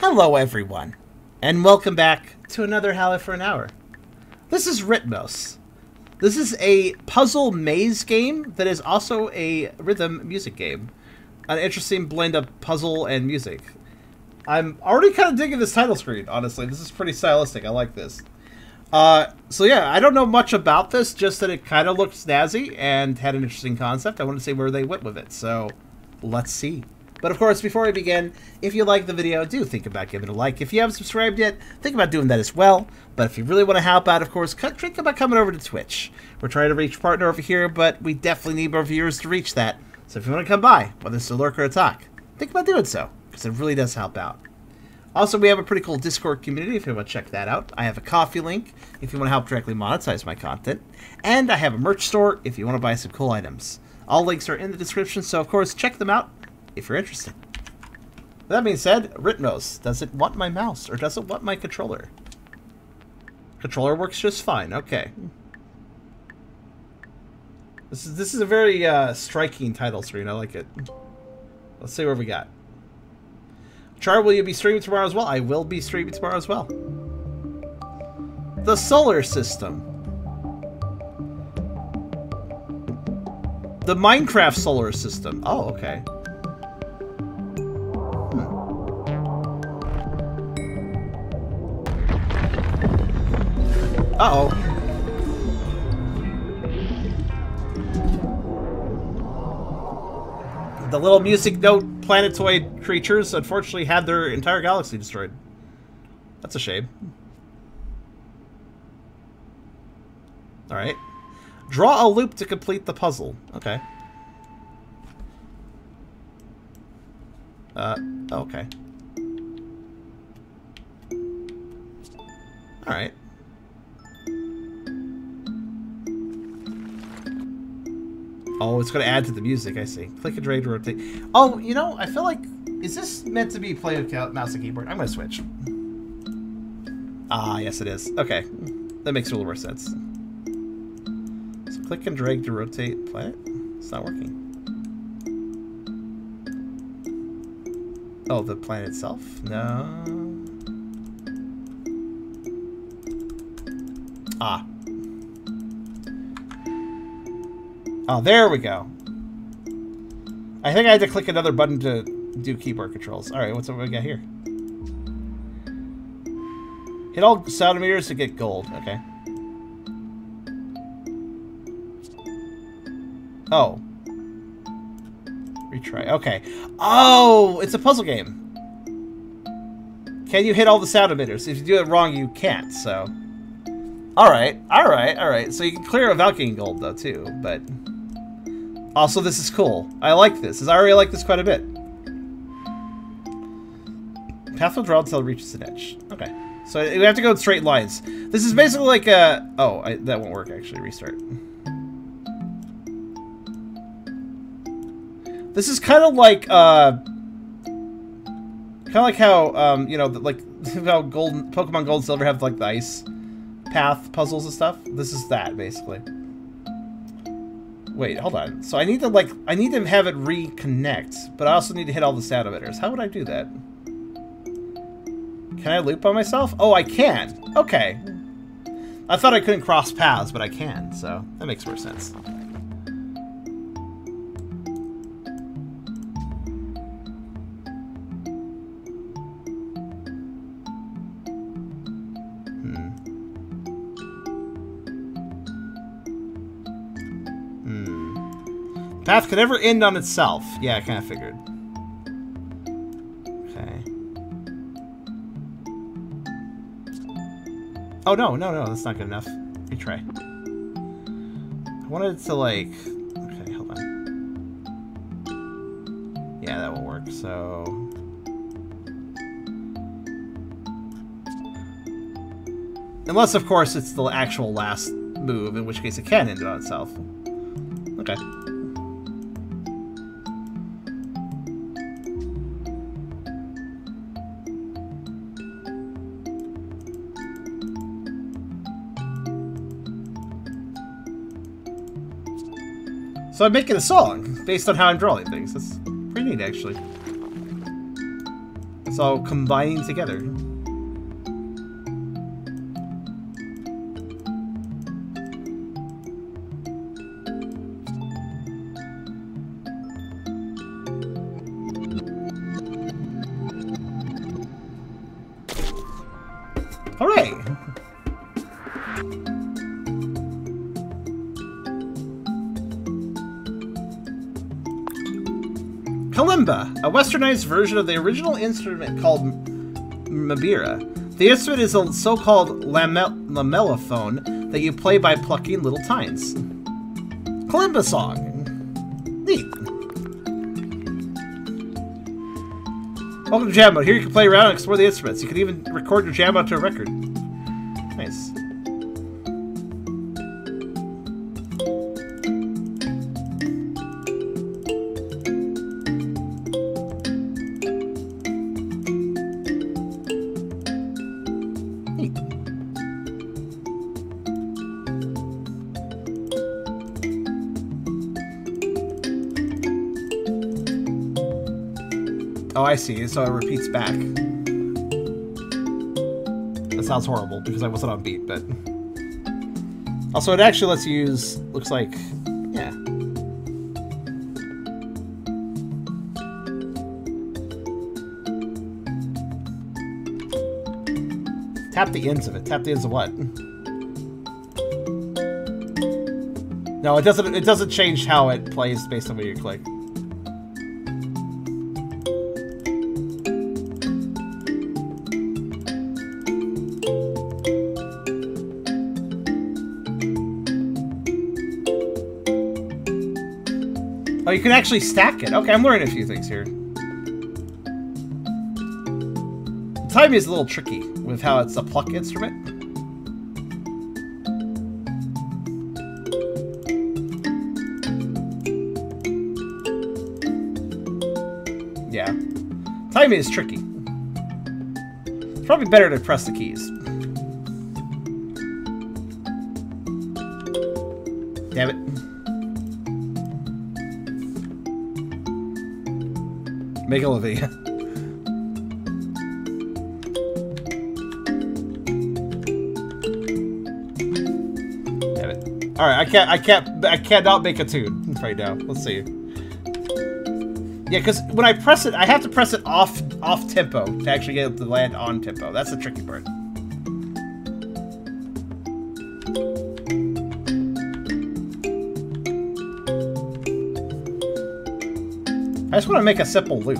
Hello, everyone, and welcome back to another Howler for an Hour. This is Rytmos. This is a puzzle maze game that is also a rhythm music game. An interesting blend of puzzle and music. I'm already kind of digging this title screen, honestly. This is pretty stylistic. I like this. Uh, so yeah, I don't know much about this, just that it kind of looked snazzy and had an interesting concept. I want to see where they went with it, so let's see. But of course, before we begin, if you like the video, do think about giving it a like. If you haven't subscribed yet, think about doing that as well. But if you really want to help out, of course, think about coming over to Twitch. We're trying to reach partner over here, but we definitely need more viewers to reach that. So if you want to come by, whether it's a lurk or a talk, think about doing so, because it really does help out. Also, we have a pretty cool Discord community if you want to check that out. I have a Ko-fi link if you want to help directly monetize my content. And I have a merch store if you want to buy some cool items. All links are in the description, so of course, check them out if you're interested. With that being said, Rytmos, does it want my mouse or does it want my controller? Controller works just fine, okay. This is this is a very uh, striking title screen, I like it. Let's see what we got. Char, will you be streaming tomorrow as well? I will be streaming tomorrow as well. The solar system. The Minecraft solar system. Oh, okay. Uh-oh. The little music note planetoid creatures unfortunately had their entire galaxy destroyed. That's a shame. Alright. Draw a loop to complete the puzzle. Okay. Uh, okay. Alright. Oh, it's going to add to the music, I see. Click and drag to rotate. Oh, you know, I feel like... Is this meant to be play with mouse and keyboard? I'm going to switch. Ah, yes it is. Okay. That makes a little more sense. So click and drag to rotate planet. It's not working. Oh, the planet itself? No. Ah. Oh, there we go. I think I had to click another button to do keyboard controls. Alright, what's what we got here? Hit all sound meters to get gold. Okay. Oh. Retry. Okay. Oh, it's a puzzle game. Can you hit all the sound emitters? If you do it wrong, you can't, so... Alright, alright, alright. So you can clear a getting gold, though, too, but... Also, this is cool. I like this. I already like this quite a bit. Path will draw until it reaches an edge. Okay. So we have to go in straight lines. This is basically like a... Oh, I, that won't work, actually. Restart. This is kind of like, uh... Kind of like how, um, you know, like how Gold, Pokemon Gold Silver have, like, the ice path puzzles and stuff. This is that, basically. Wait, hold on. So I need to, like, I need to have it reconnect, but I also need to hit all the sound emitters. How would I do that? Can I loop by myself? Oh, I can. Okay. I thought I couldn't cross paths, but I can, so that makes more sense. Path could ever end on itself. Yeah, I kind of figured. Okay. Oh, no, no, no, that's not good enough. Retry. I wanted to, like... Okay, hold on. Yeah, that will work, so... Unless, of course, it's the actual last move, in which case it can end on itself. Okay. So I'm making a song based on how I'm drawing things. That's pretty neat, actually. It's all combining together. Westernized version of the original instrument called mbira. The instrument is a so-called lamellophone that you play by plucking little tines. Kalimba song. Neat. Welcome to Jam Jambo. Here you can play around and explore the instruments. You can even record your jam onto a record. Nice. I see. So it repeats back. That sounds horrible because I wasn't on beat, but... Also, it actually lets you use... Looks like... Yeah. Tap the ends of it. Tap the ends of what? No, it doesn't. It doesn't change how it plays based on where you click. You can actually stack it. Okay, I'm learning a few things here. Timing is a little tricky with how it's a pluck instrument. Yeah. Timing is tricky. It's probably better to press the keys. Make a living. Damn it. All right, I can't, I can't, I cannot make a tune right now. Let's see. Yeah, because when I press it, I have to press it off, off tempo to actually get it to land on tempo. That's the tricky part. Want to make a simple loop.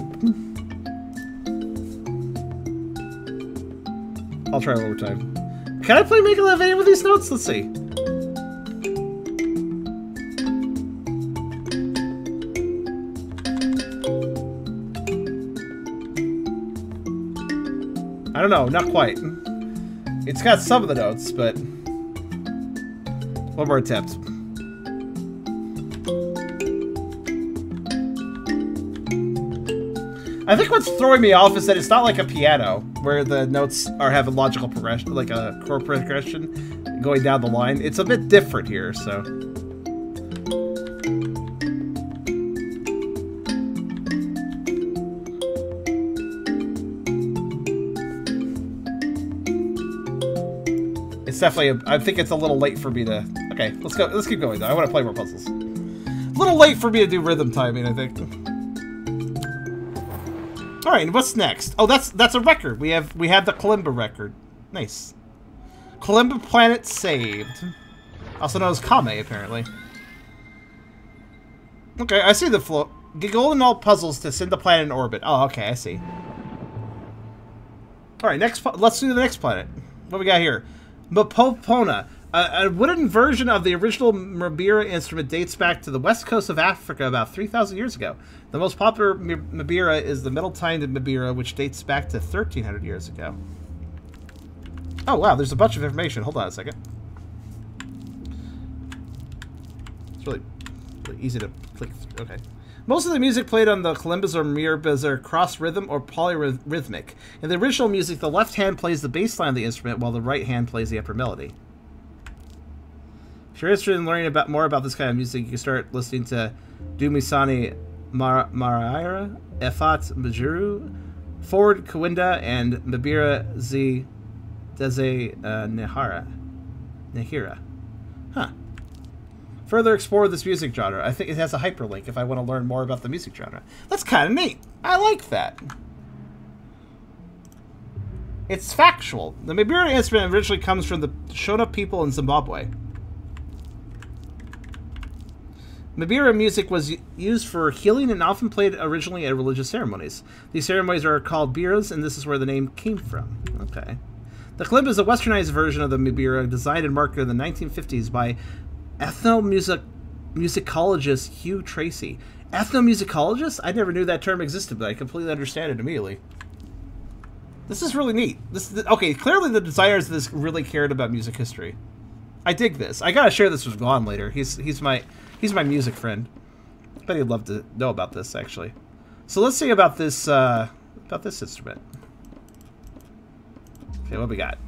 I'll try one more time. Can I play Make a Living with these notes? Let's see. I don't know, not quite. It's got some of the notes, but... One more attempt. I think what's throwing me off is that it's not like a piano where the notes are have a logical progression, like a chord progression going down the line. It's a bit different here, so. It's definitely. A, I think it's a little late for me to. Okay, let's go. Let's keep going though. I want to play more puzzles. A little late for me to do rhythm timing. I think. All right, what's next? Oh, that's that's a record. We have we have the Kalimba record. Nice. Kalimba planet saved. Also known as Kame, apparently. Okay, I see the flow. Get golden all puzzles to send the planet in orbit. Oh, okay, I see. All right, next. Let's do the next planet. What we got here? Mapopona. A, wooden version of the original Mbira instrument dates back to the west coast of Africa about 3,000 years ago. The most popular Mbira is the metal-tined Mbira, which dates back to 1,300 years ago. Oh, wow, there's a bunch of information. Hold on a second. It's really, really easy to click. Okay. Most of the music played on the kalimbas or mbiras are cross-rhythm or polyrhythmic. In the original music, the left hand plays the bass line of the instrument, while the right hand plays the upper melody. If you're interested in learning about more about this kind of music, you can start listening to Dumisani Mar Maraire, Ephat Mujuru, Ford Kawinda and Mabira Z Deze uh, Nehara. Nehira. Huh. Further explore this music genre. I think it has a hyperlink if I want to learn more about the music genre. That's kind of neat. I like that. It's factual. The Mabira instrument originally comes from the Shona people in Zimbabwe. Mabira music was used for healing and often played originally at religious ceremonies. These ceremonies are called biras, and this is where the name came from. Okay. The kalimba is a westernized version of the Mabira, designed and marketed in the 1950s by ethnomusicologist Hugh Tracey. Ethnomusicologist? I never knew that term existed, but I completely understand it immediately. This is really neat. This okay. Clearly, the designers of this really cared about music history. I dig this. I gotta share this with Gon later. He's he's my he's my music friend. I bet he'd love to know about this actually. So let's see about this uh, about this instrument. Okay, what we got?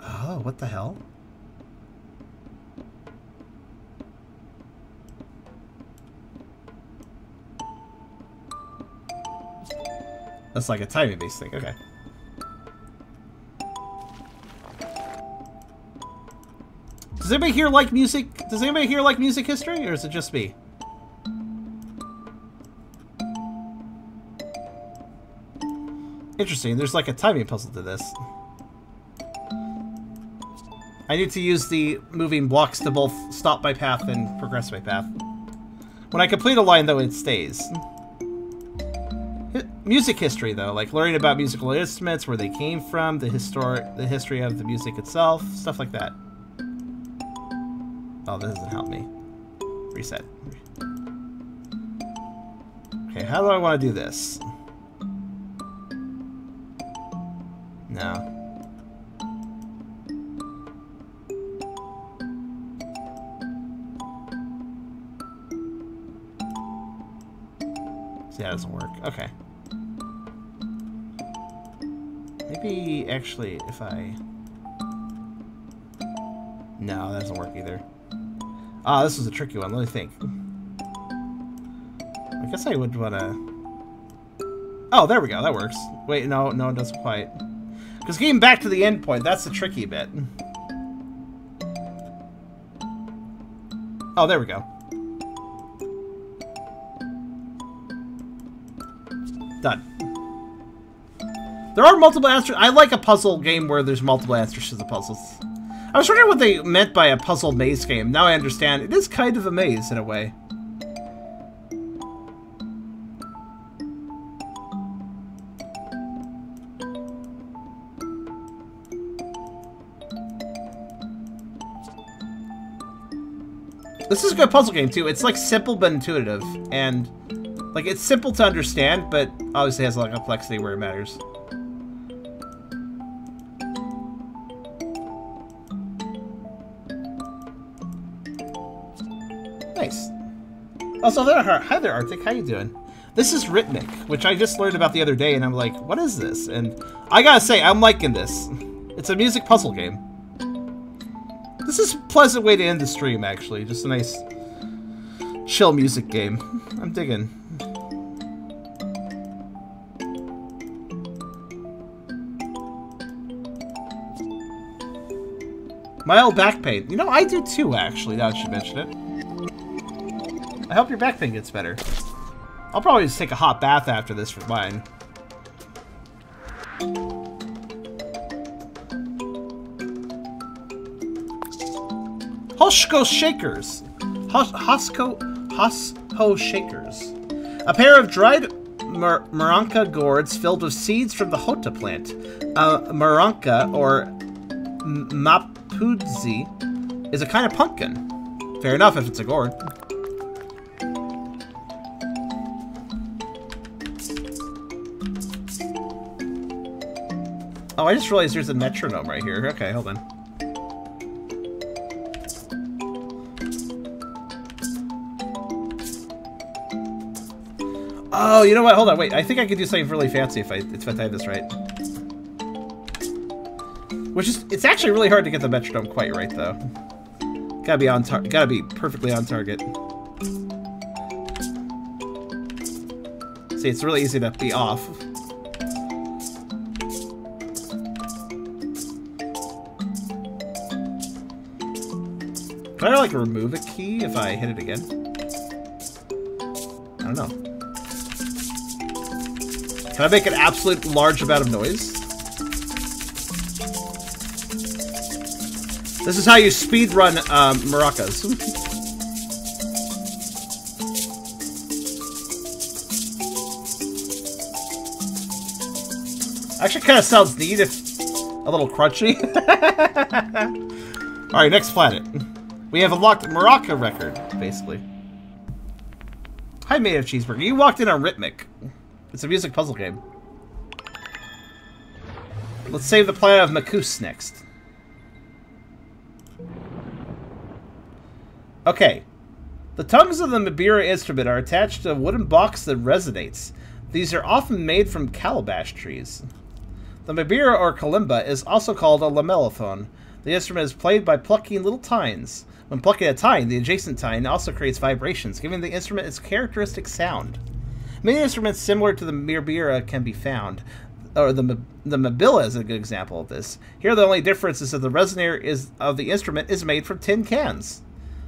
Oh, what the hell? That's like a timing based thing, okay. Does anybody here like music? Does anybody here like music history, or is it just me? Interesting, there's like a timing puzzle to this. I need to use the moving blocks to both stop my path and progress my path. When I complete a line, though, it stays. Music history, though, like learning about musical instruments, where they came from, the historic, the history of the music itself, stuff like that. Oh, this doesn't help me. Reset. Okay, how do I want to do this? No. See, that doesn't work. Okay. Maybe, actually, if I... No, that doesn't work either. Ah, this was a tricky one. Let me think. I guess I would want to... Oh, there we go. That works. Wait, no, no, it doesn't quite. Because getting back to the end point, that's the tricky bit. Oh, there we go. Done. There are multiple answers. I like a puzzle game where there's multiple answers to the puzzles. I was wondering what they meant by a puzzle maze game. Now I understand. It is kind of a maze in a way. This is a good puzzle game, too. It's, like, simple but intuitive. And, like, it's simple to understand, but obviously has a lot of complexity where it matters. Also, there, hi there, Arctic. How you doing? This is Rhythmic, which I just learned about the other day, and I'm like, what is this? And I gotta say, I'm liking this. It's a music puzzle game. This is a pleasant way to end the stream, actually. Just a nice, chill music game. I'm digging. Mild back pain. You know, I do too, actually, now that you mention it. I hope your back pain gets better. I'll probably just take a hot bath after this for mine. Hoshko Shakers. Hosko Hosho Shakers. A pair of dried mar maranka gourds filled with seeds from the hota plant. Uh, a maranka, or mapudzi, is a kind of pumpkin. Fair enough if it's a gourd. Oh, I just realized there's a metronome right here. Okay, hold on. Oh, you know what? Hold on, wait. I think I could do something really fancy if I if I type this right. Which is, it's actually really hard to get the metronome quite right, though. Gotta be on target. gotta be perfectly on target. See, it's really easy to be off. Can I, like, to remove a key if I hit it again? I don't know. Can I make an absolute large amount of noise? This is how you speedrun um, maracas. Actually, kind of sounds neat if a little crunchy. All right, next planet. We have unlocked Maraca record, basically. Hi, Made of Cheeseburger. You walked in on Rhythmic. It's a music puzzle game. Let's save the planet of Makus next. Okay. The tongues of the Mabira instrument are attached to a wooden box that resonates. These are often made from calabash trees. The Mabira or kalimba is also called a lamellophone. The instrument is played by plucking little tines. When plucking a tine, the adjacent tine also creates vibrations, giving the instrument its characteristic sound. Many instruments similar to the Mirbira can be found, or the the Mabilla is a good example of this. Here, the only difference is that the resonator is of the instrument is made from tin cans.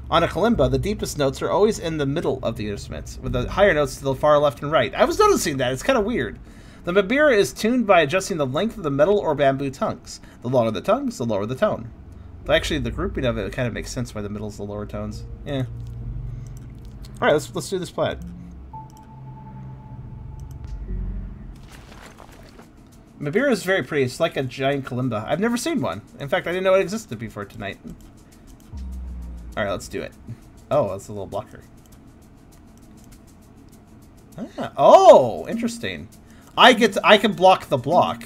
On a kalimba, the deepest notes are always in the middle of the instrument, with the higher notes to the far left and right. I was noticing that; it's kind of weird. The Mabira is tuned by adjusting the length of the metal or bamboo tongues. The longer the tongues, the lower the tone. Actually, the grouping of it kind of makes sense why the middle's the lower tones. Yeah. All right, let's let's do this plaid. Mabira is very pretty. It's like a giant kalimba. I've never seen one. In fact, I didn't know it existed before tonight. All right, let's do it. Oh, that's a little blocker. Ah, oh, interesting. I get to, I can block the block.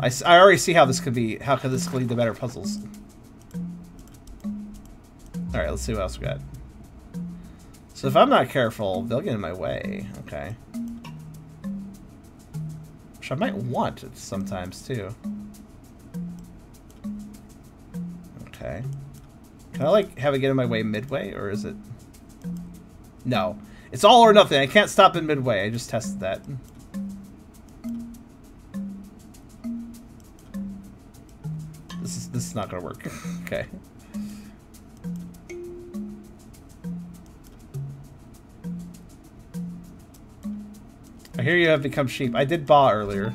I, I already see how this could be, how could this lead to better puzzles. Alright, let's see what else we got. So if I'm not careful, they'll get in my way. Okay. Which I might want it sometimes, too. Okay. Can I, like, have it get in my way midway, or is it... No. It's all or nothing. I can't stop in midway. I just tested that. Not gonna work. okay. I hear you have become sheep. I did ba earlier.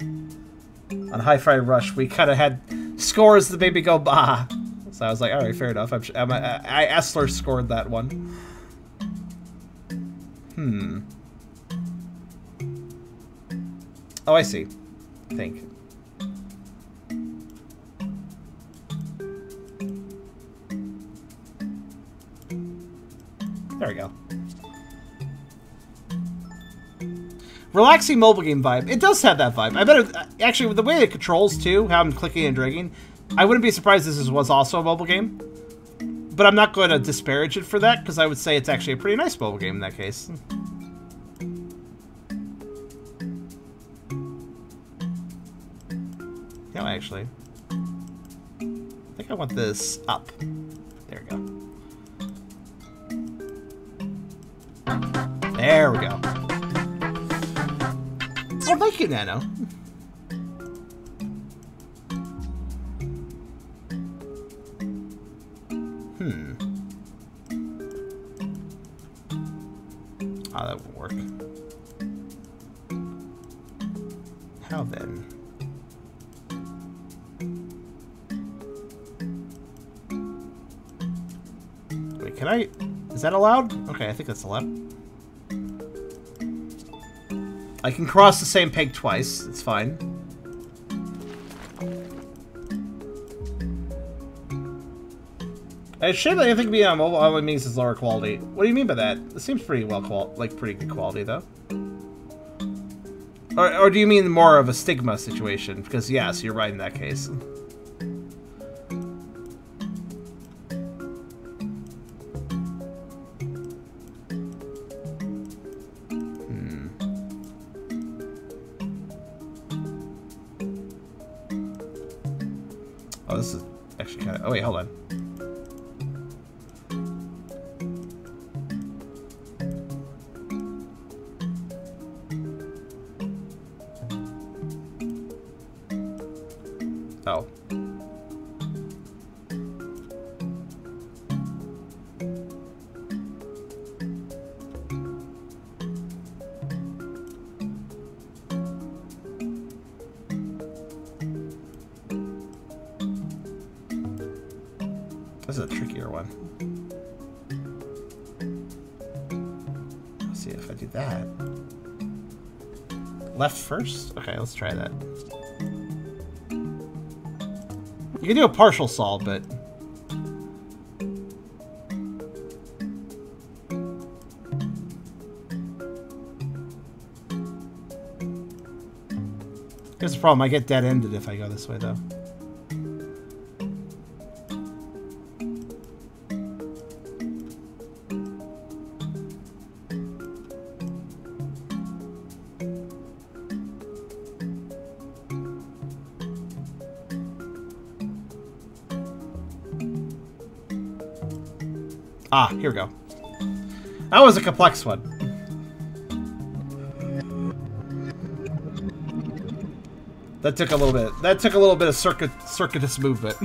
On Hi-Fi Rush, we kind of had scores that made me go ba. So I was like, all right, fair enough. I'm, I'm, I Essler scored that one. Hmm. Oh, I see. I think. Relaxing mobile game vibe. It does have that vibe. I better actually with the way it controls too, how I'm clicking and dragging. I wouldn't be surprised this was also a mobile game. But I'm not going to disparage it for that because I would say it's actually a pretty nice mobile game in that case. Hmm. No, actually. I think I want this up. There we go. There we go. Oh, thank you, Nano. Hmm. Ah, oh, that won't work. How then? Wait, can I... Is that allowed? Okay, I think that's allowed. I can cross the same peg twice. It's fine. It should, I think, be on mobile. It means is lower quality. What do you mean by that? It seems pretty well qual, like pretty good quality though. Or, or do you mean more of a stigma situation? Because yes, you're right in that case. This is a trickier one. Let's see if I do that. Left first? Okay, let's try that. You can do a partial solve, but... Here's the problem, I get dead-ended if I go this way, though. Ah, here we go. That was a complex one. That took a little bit. That took a little bit of circuit circuitous movement.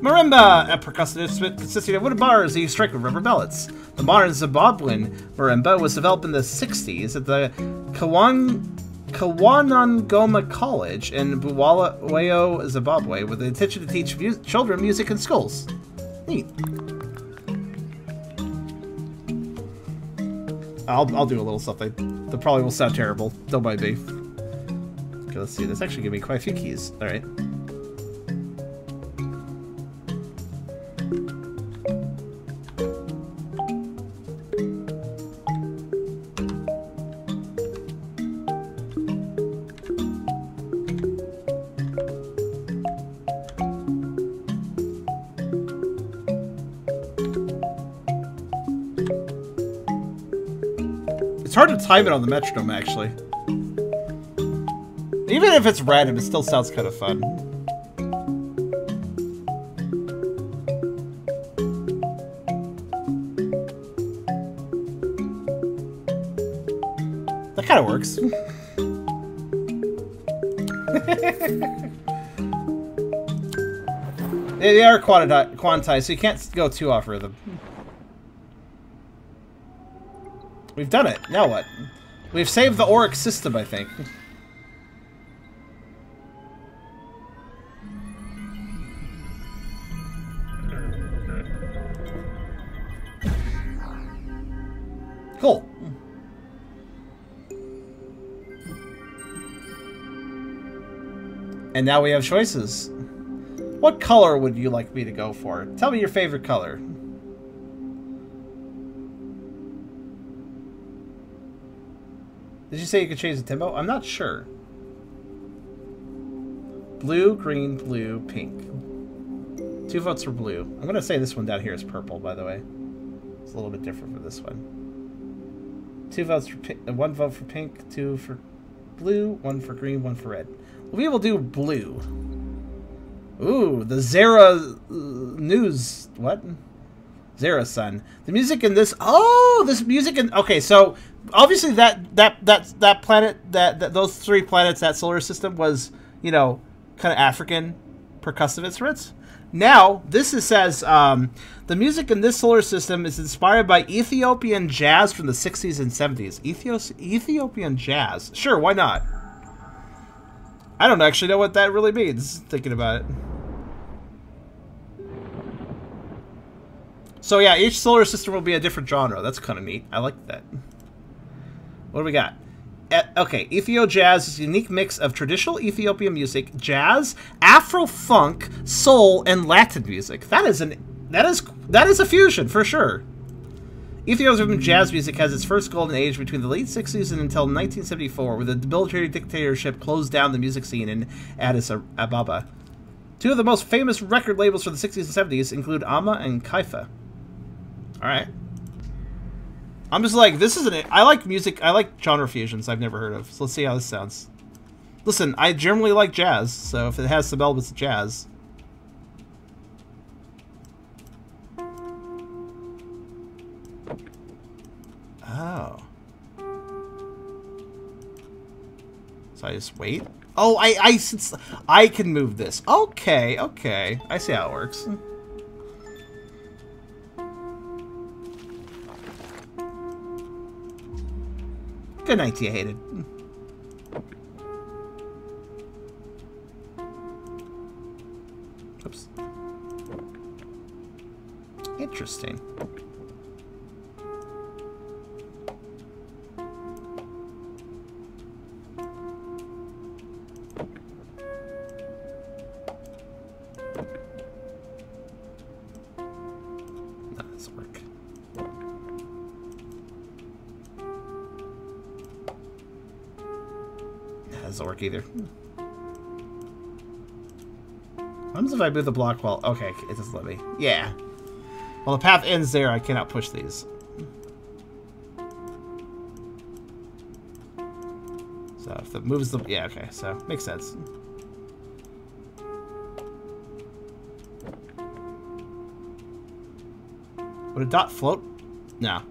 Marimba, a percussive instrument consisting of wooden bars that you strike with rubber bellets. The modern Zimbabwean marimba was developed in the 60s at the Kawan Kawanangoma College in Bulawayo, Zimbabwe, with the intention to teach mu children music in schools. Neat. I'll, I'll do a little something. That probably will sound terrible. Don't mind me. Okay, let's see. This actually gave me quite a few keys. Alright. It's time it on the metronome, actually. Even if it's random, it still sounds kind of fun. That kind of works. they are quantized, so you can't go too off rhythm. We've done it. Now what? We've saved the Auric system, I think. Cool. And now we have choices. What color would you like me to go for? Tell me your favorite color. Did you say you could change the tempo? I'm not sure. Blue, green, blue, pink. Two votes for blue. I'm going to say this one down here is purple, by the way. It's a little bit different for this one. Two votes for pink, uh, one vote for pink, two for blue, one for green, one for red. We will do blue. Ooh, the Zera uh, news. What? Zera Sun. The music in this. Oh, this music in. Okay, so obviously that that that that planet that, that those three planets that solar system was you know kind of African percussive instruments. Now this is says um, the music in this solar system is inspired by Ethiopian jazz from the 60s and 70s. Ethios Ethiopian jazz, sure, why not? I don't actually know what that really means. Thinking about it. So yeah, each solar system will be a different genre. That's kind of neat. I like that. What do we got? okay, Ethio Jazz is a unique mix of traditional Ethiopian music, jazz, Afro funk, soul, and Latin music. That is an that is that is a fusion for sure. Ethiopian jazz music has its first golden age between the late 60s and until 1974, where the military dictatorship closed down the music scene in Addis Ababa. Two of the most famous record labels for the 60s and 70s include Amha and Kaifa. All right. I'm just like, this isn't it. I like music. I like genre fusions I've never heard of. So let's see how this sounds. Listen, I generally like jazz, so if it has some elements of jazz. Oh. So I just wait? Oh, I, I, I can move this. Okay, okay. I see how it works. Good night you, Hated. Hmm. Oops. Interesting. Either. What happens if I move the block wall? Okay, it doesn't let me. Yeah. Well, the path ends there. I cannot push these. So if it moves the... Yeah, okay. So, makes sense. Would a dot float? No.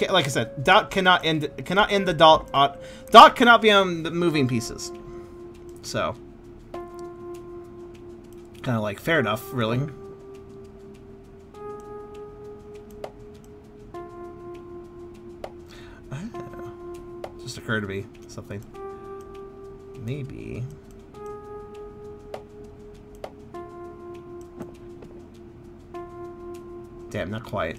Like I said, dot cannot end cannot end the dot. Uh, dot cannot be on the moving pieces. So, kind of like fair enough, really. Just occurred to me something. Maybe. Damn, not quite.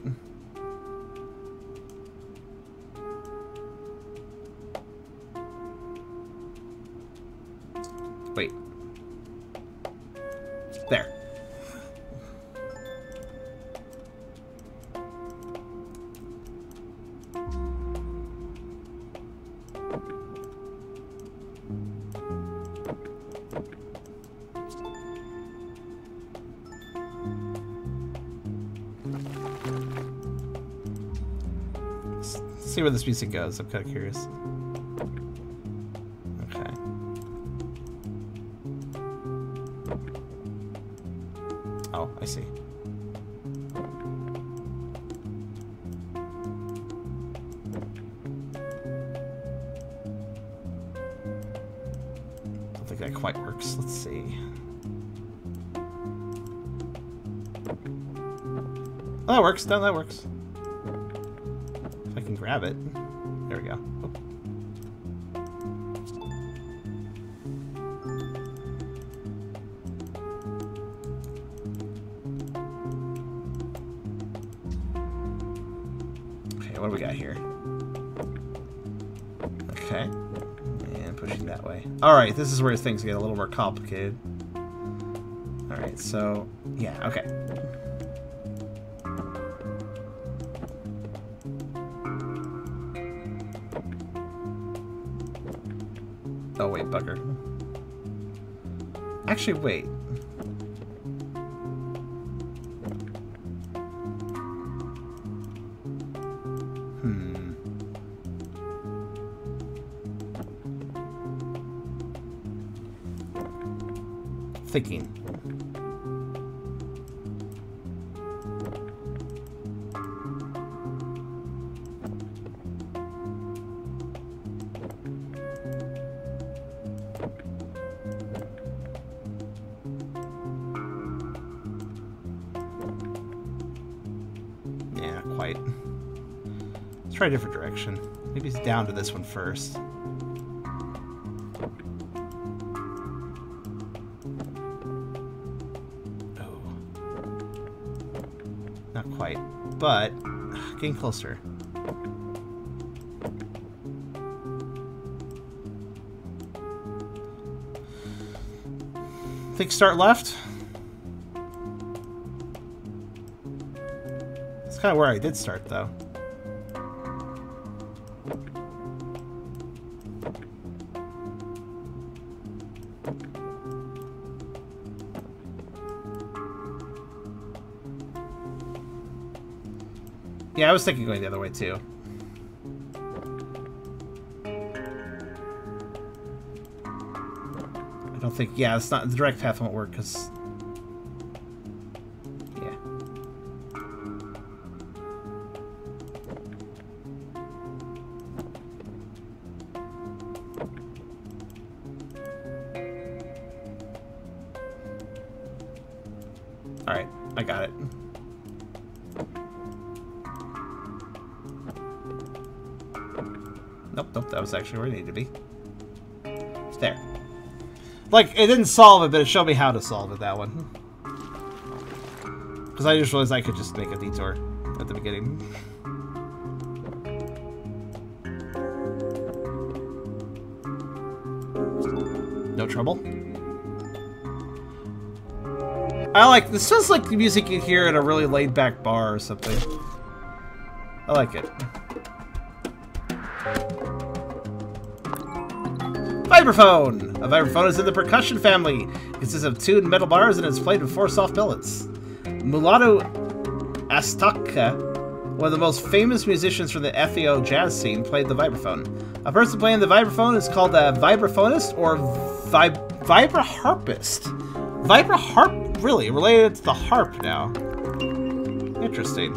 Where this music goes. I'm kind of curious. Okay. Oh, I see. Don't think that quite works. Let's see. Oh, that works. No, that works. Grab it. There we go. Okay, what do we got here? Okay. And pushing that way. Alright, this is where things get a little more complicated. Alright, so, yeah, okay. Actually, wait. Let's try a different direction. Maybe it's down to this one first. Oh. Not quite. But, getting closer. Think start left? That's kind of where I did start, though. Yeah, I was thinking going the other way, too. I don't think... Yeah, it's not... The direct path won't work, because... actually where it need to be. It's There. Like, it didn't solve it, but it showed me how to solve it, that one. Because I just realized I could just make a detour at the beginning. No trouble. I like, this sounds like the music you hear at a really laid back bar or something. I like it. Vibraphone! A vibraphone is in the percussion family. It consists of two metal bars and is played with four soft pellets. Mulatu Astatke, one of the most famous musicians from the Ethio jazz scene, played the vibraphone. A person playing the vibraphone is called a vibraphonist or vib vibraharpist. Vibraharp, really, related to the harp now. Interesting.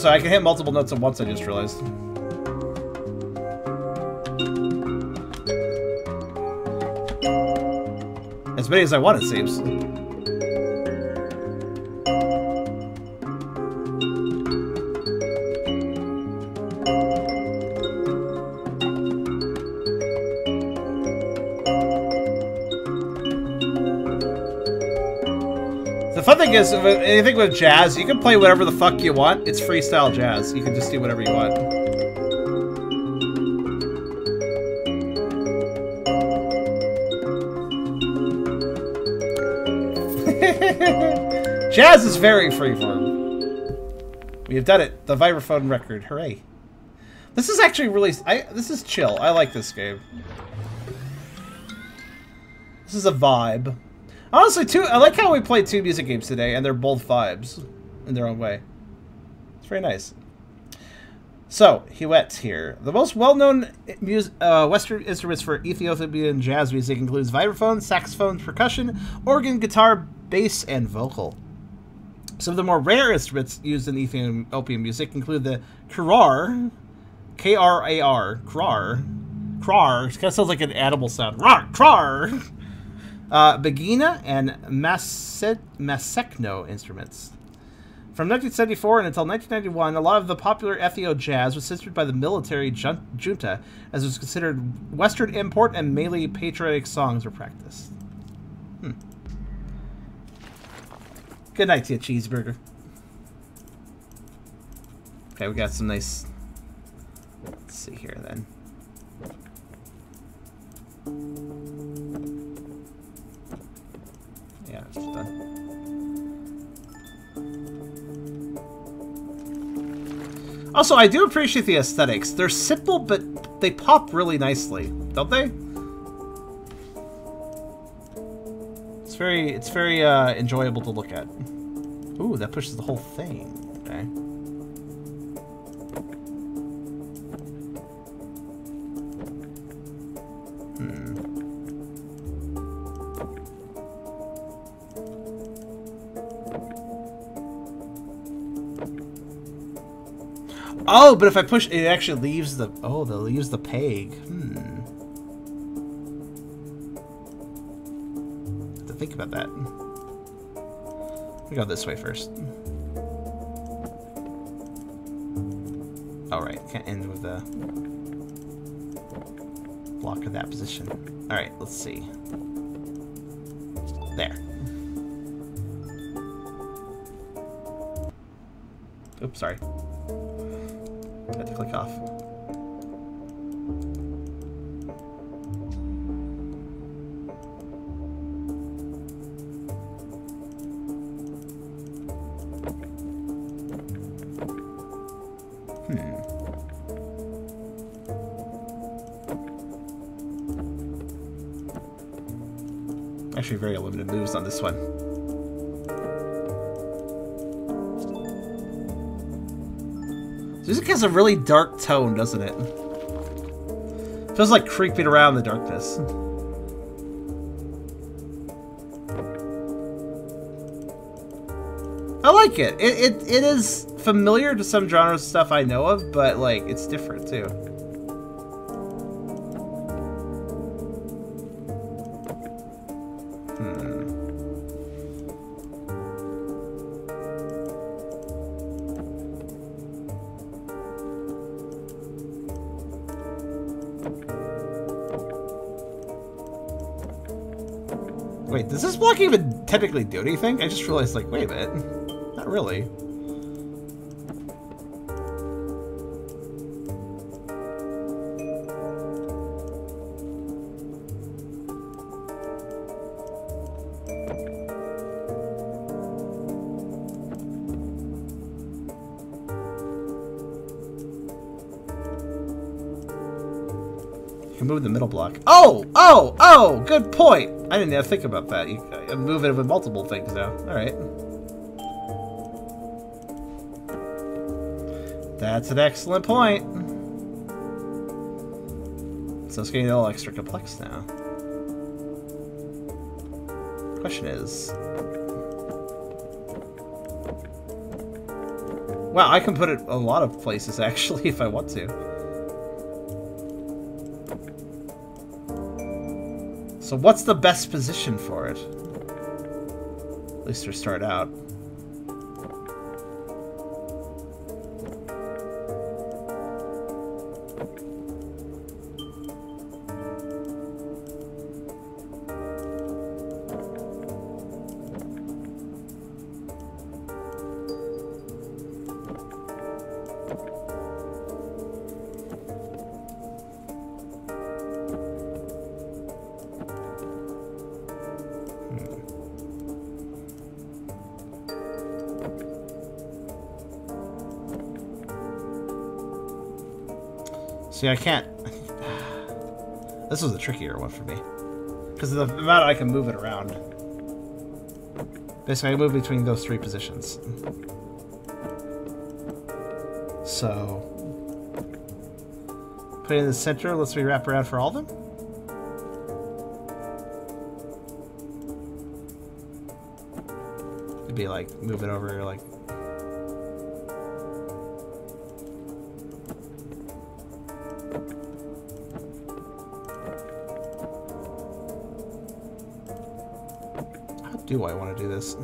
Sorry, I can hit multiple notes at once, I just realized. As many as I want, it seems. Thing is, anything with jazz, you can play whatever the fuck you want. It's freestyle jazz. You can just do whatever you want. jazz is very freeform. We have done it. The vibraphone record. Hooray. This is actually really... I, this is chill. I like this game. This is a vibe. Honestly, two. I like how we played two music games today, and they're both vibes in their own way. It's very nice. So, Huet here. The most well-known uh, Western instruments for Ethiopian jazz music includes vibraphone, saxophone, percussion, organ, guitar, bass, and vocal. Some of the more rare instruments used in Ethiopian music include the krar, K-R-A-R, krar, krar. It kind of sounds like an animal sound. Rar, krar. Uh, Begena and Masekno instruments. From 1974 and until 1991, a lot of the popular Ethio jazz was censored by the military junta, as it was considered Western import and mainly patriotic songs were practiced. Hmm. Good night to you, cheeseburger. Okay, we got some nice... Let's see here, then. Also, I do appreciate the aesthetics. They're simple, but they pop really nicely, don't they? It's very, it's very uh, enjoyable to look at. Ooh, that pushes the whole thing. Okay. Oh, but if I push, it actually leaves the... Oh, that leaves the peg. Hmm. Have to think about that. We go this way first. All right, can't end with a block in that position. All right, let's see. There. Oops, sorry. Click off. Hmm. Actually, very limited moves on this one. Music has a really dark tone, doesn't it? Feels like creeping around the darkness. I like it. It, it. it is familiar to some genres stuff I know of, but like it's different too. Technically do anything? I just realized, like, wait a minute. Not really. move the middle block. Oh! Oh! Oh! Good point! I didn't even think about that. You, I'm moving with multiple things now. Alright. That's an excellent point. So it's getting a little extra complex now. Question is... Wow, I can put it a lot of places, actually, if I want to. So what's the best position for it? Least to start out. See, I can't... this was a trickier one for me. Because the amount I can move it around. Basically, I move between those three positions. So... Put it in the center, let's me wrap around for all of them? It'd be like, move it over, like, do I want to do this?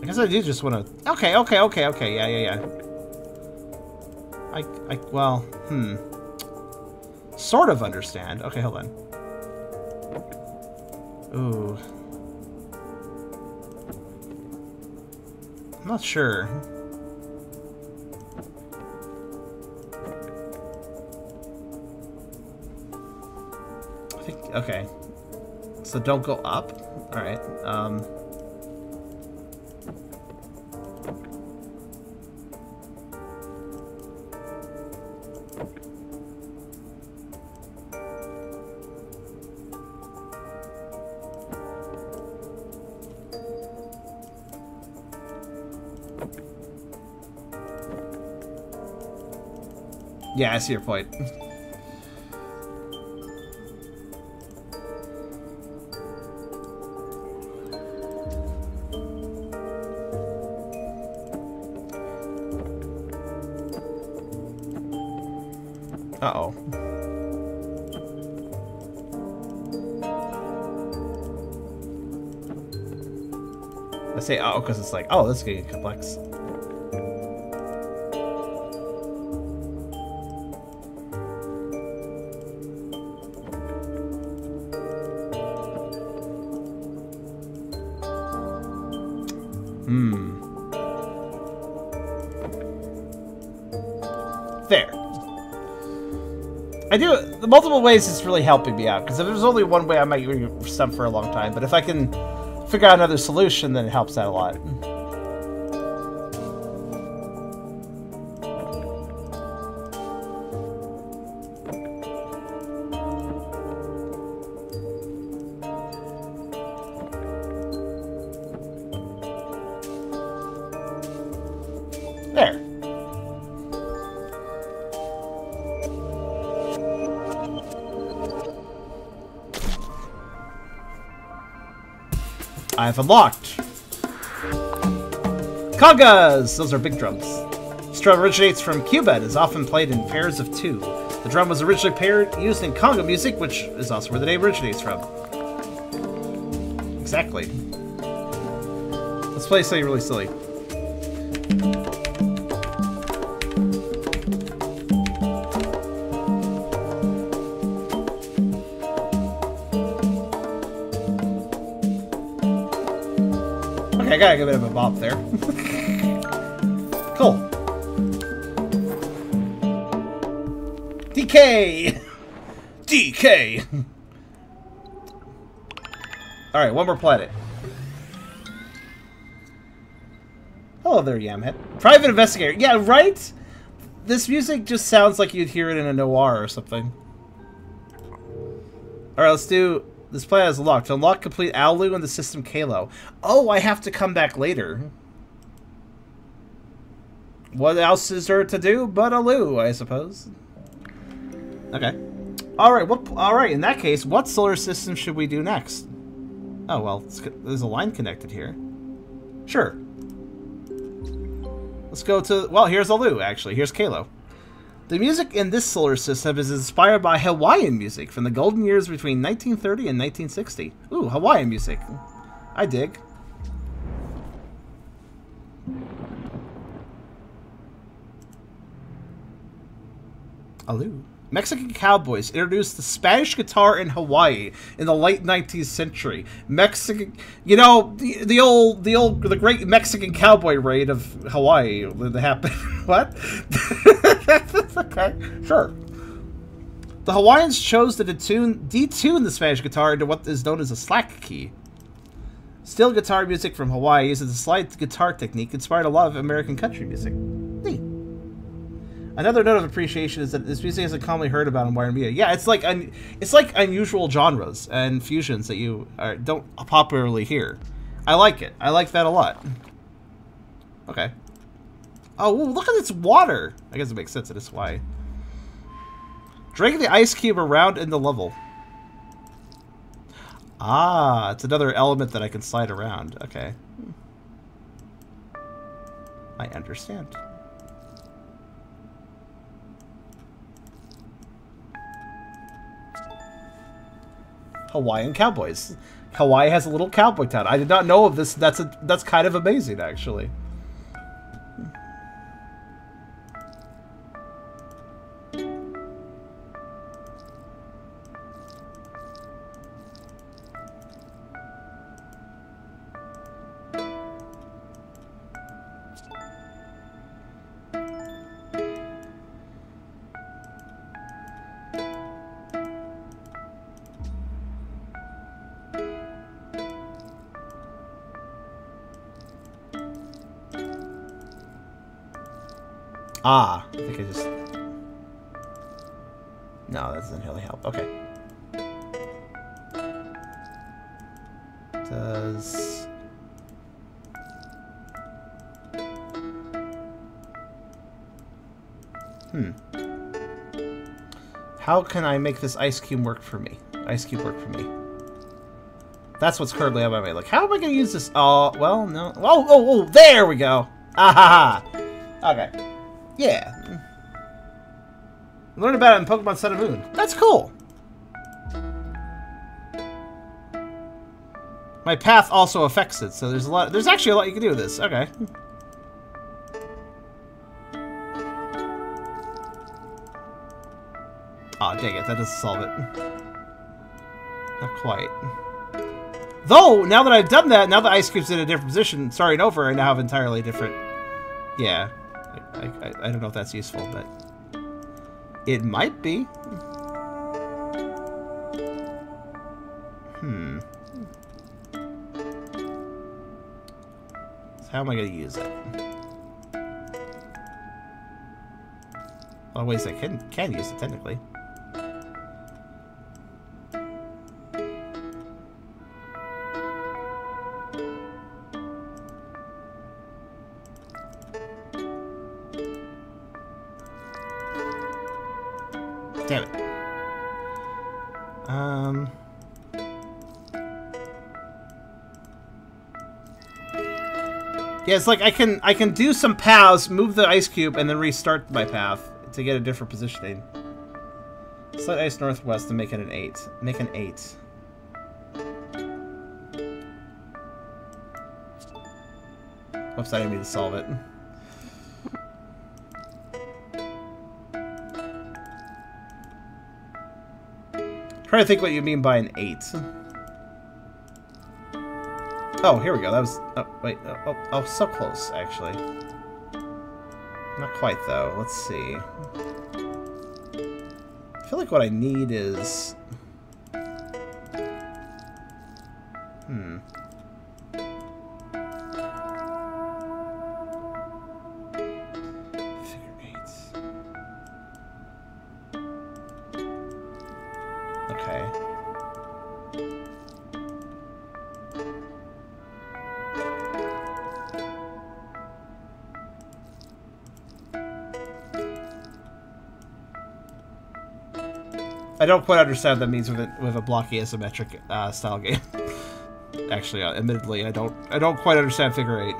I guess I do just want to... Okay, okay, okay, okay, yeah, yeah, yeah. I, I, well, hmm. Sort of understand. Okay, hold on. Ooh. I'm not sure. Okay. So don't go up? Alright. Um... Yeah, I see your point. because it's like, oh, this is getting complex. Hmm. There. I do the multiple ways is really helping me out because if there's only one way, I might be stumped for a long time. But if I can figure out another solution, then it helps out a lot. I've unlocked. Congas! Those are big drums. This drum originates from Cuba and is often played in pairs of two. The drum was originally paired, used in conga music, which is also where the name originates from. Exactly. Let's play something really silly. I got a bit of a bop there. cool. DK! DK! Alright, one more planet. Hello there, Yamhead. Private investigator. Yeah, right? This music just sounds like you'd hear it in a noir or something. Alright, let's do... This planet is locked. Unlock complete Alu and the system Kalo. Oh, I have to come back later. What else is there to do but Alu, I suppose? Okay. Alright? Alright, in that case, what solar system should we do next? Oh, well, there's a line connected here. Sure. Let's go to... Well, here's Alu, actually. Here's Kalo. The music in this solar system is inspired by Hawaiian music from the golden years between 1930 and 1960. Ooh, Hawaiian music. I dig. Alu. Mexican cowboys introduced the Spanish guitar in Hawaii in the late 19th century. Mexican, you know, the, the old, the old, the great Mexican cowboy raid of Hawaii that happened. what? okay, sure. The Hawaiians chose to detune, detune the Spanish guitar into what is known as a slack key. Steel guitar music from Hawaii uses a slide guitar technique inspired a lot of American country music. Another note of appreciation is that this music isn't commonly heard about in wider media. Yeah, it's like un, it's like unusual genres and fusions that you are, don't popularly hear. I like it. I like that a lot. Okay. Oh, look at this water. I guess it makes sense. It is why. Drag the ice cube around in the level. Ah, it's another element that I can slide around. Okay. I understand. Hawaiian cowboys. Hawaii has a little cowboy town. I did not know of this. That's a that's kind of amazing, actually. Ah, I think I just... No, that doesn't really help. Okay. Does... Hmm. How can I make this ice cube work for me? Ice cube work for me. That's what's currently on my. Like, how am I going to use this? Oh, well, no. Oh, oh, oh, there we go. Ah, ha, ha. Okay. Yeah. Learn about it in Pokemon Sun and Moon. That's cool. My path also affects it, so there's a lot. There's actually a lot you can do with this. Okay. oh, dang it. That doesn't solve it. Not quite. Though, now that I've done that, now the Ice Cube's in a different position, starting over, I now have entirely different... Yeah. I, don't know if that's useful, but it might be. Hmm. So how am I going to use it? Well, ways I can can use it technically. It's like I can I can do some paths, move the ice cube, and then restart my path to get a different positioning. Slide ice northwest to make it an eight. Make an eight. Whoops, I didn't mean to solve it. Try to think what you mean by an eight. Oh, here we go. That was... Oh, wait. Oh, oh, oh, so close, actually. Not quite, though. Let's see. I feel like what I need is... I don't quite understand what that means with a, with a blocky asymmetric uh, style game. Actually, uh, admittedly, I don't I don't quite understand figure eight.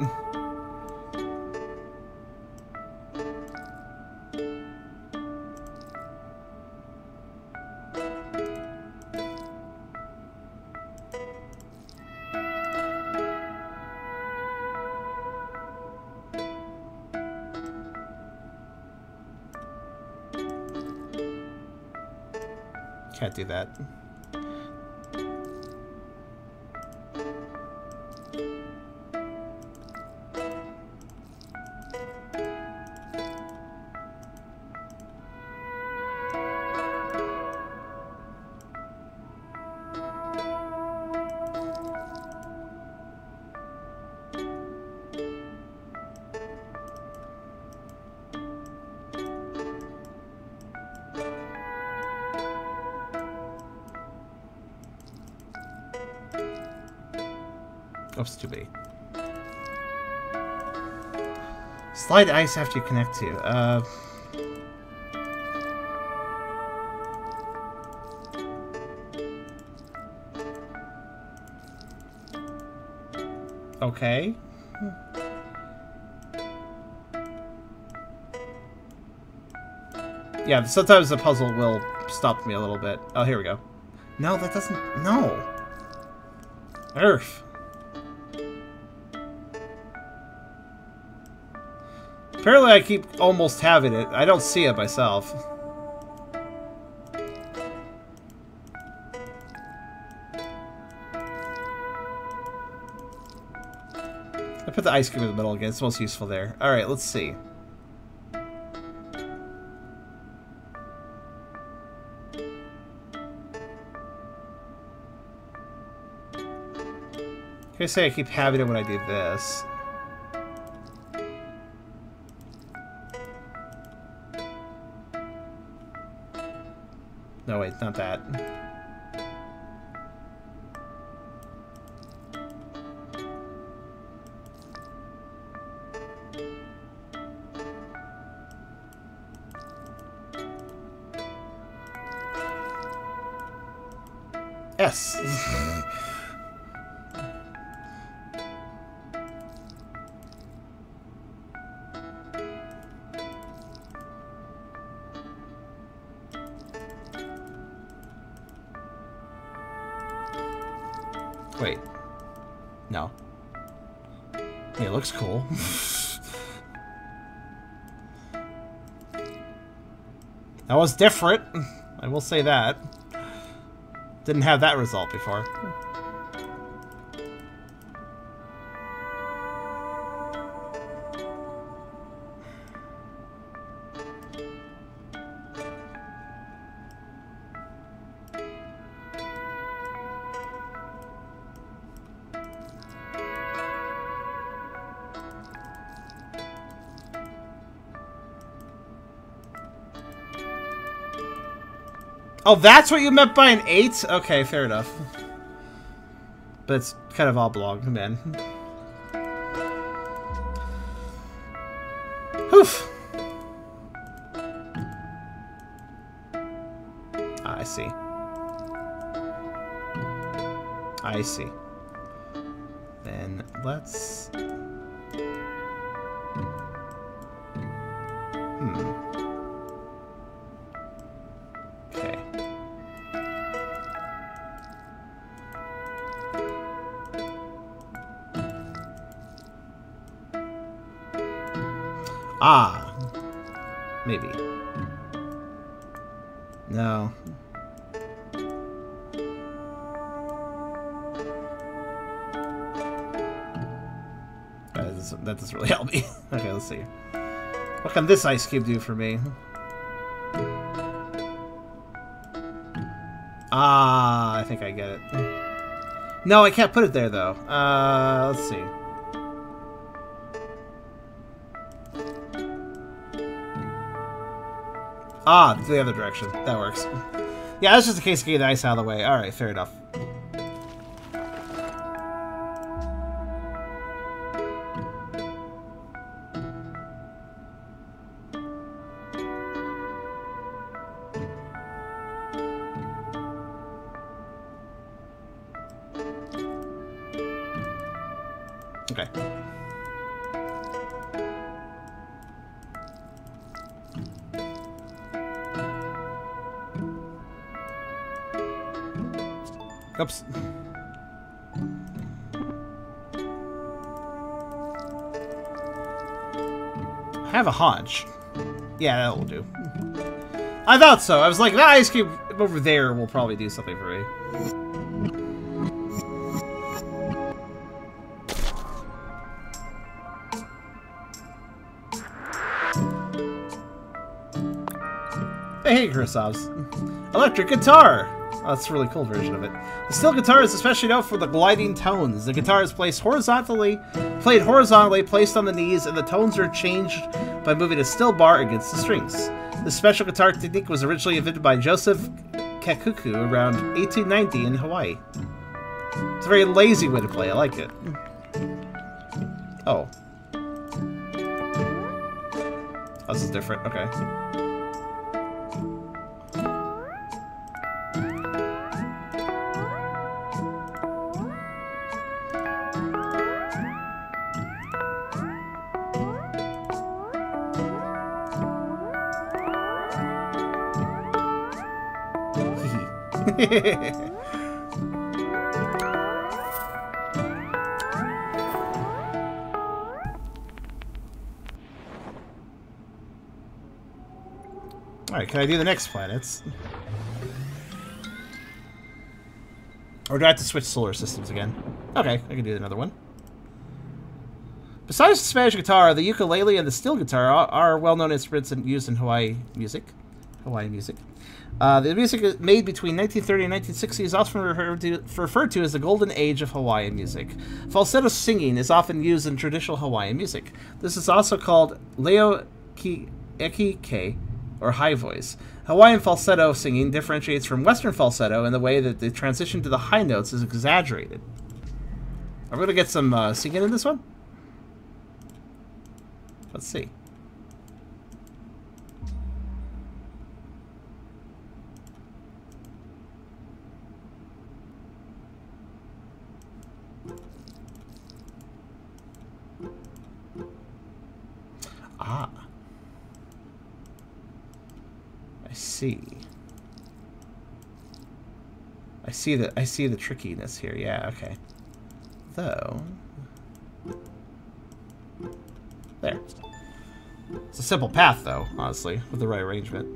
Slide ice after you connect to. Uh, okay. Yeah, sometimes the puzzle will stop me a little bit. Oh, here we go. No, that doesn't... No! Earth! Apparently I keep almost having it. I don't see it myself. I put the ice cream in the middle again. It's most useful there. Alright, let's see. Can I say I keep having it when I do this? Wait, not that. Wait. No. Hey, it looks cool. that was different. I will say that. Didn't have that result before. Oh, that's what you meant by an 8? Okay, fair enough. But it's kind of oblong, man. Oof. Ah, I see. I see. Then let's... Maybe. No. doesn't, that doesn't really help me. okay, let's see. What can this ice cube do for me? Ah, I think I get it. No, I can't put it there, though. Uh, let's see. Ah, the other direction. That works. Yeah, that's just a case of getting the ice out of the way. Alright, fair enough. Hunch. Yeah, that will do. I thought so. I was like, that ice cube over there will probably do something for me. Hey, Chrisovs. Electric guitar! Oh, that's a really cool version of it. The steel guitar is especially known for the gliding tones. The guitar is placed horizontally, played horizontally, placed on the knees, and the tones are changed by moving a steel bar against the strings. This special guitar technique was originally invented by Joseph Kekuku around 1890 in Hawaii. It's a very lazy way to play. I like it. Oh. Oh, this is different. Okay. Alright, can I do the next planets? Or do I have to switch solar systems again? Okay, I can do another one. Besides the Spanish guitar, the ukulele and the steel guitar are, are well-known instruments used in Hawaii music. Hawaiian music. Uh, the music made between 1930 and 1960 is often referred to, referred to as the golden age of Hawaiian music. Falsetto singing is often used in traditional Hawaiian music. This is also called leo ki ekike, or high voice. Hawaiian falsetto singing differentiates from Western falsetto in the way that the transition to the high notes is exaggerated. Are we going to get some uh, singing in this one? Let's see. Ah. I see. I see the I see the trickiness here. Yeah, okay. Though there. It's a simple path though, honestly, with the right arrangement.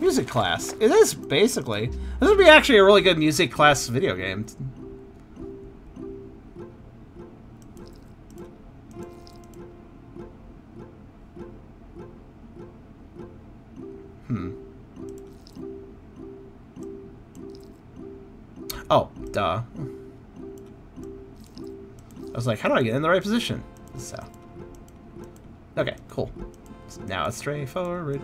Music class. It is basically. This would be actually a really good music class video game. Oh, duh. I was like, how do I get in the right position? So. Okay, cool. So now it's straightforward.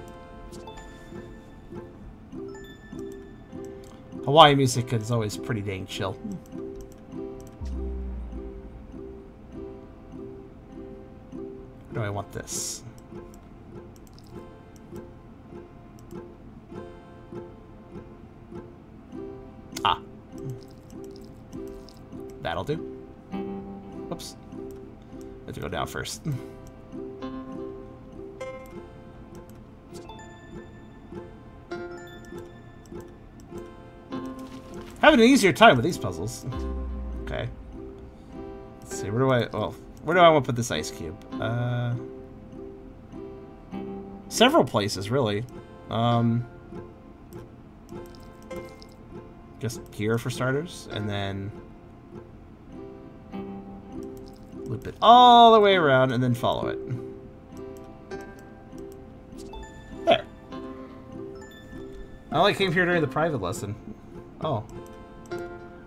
Hawaii music is always pretty dang chill. do I want this? That'll do. Whoops. I have to go down first. Having an easier time with these puzzles. Okay. Let's see, where do I... Well, where do I want to put this ice cube? Uh... Several places, really. Um... Just here for starters, and then... It all the way around and then follow it. There. I only came here during the private lesson. Oh.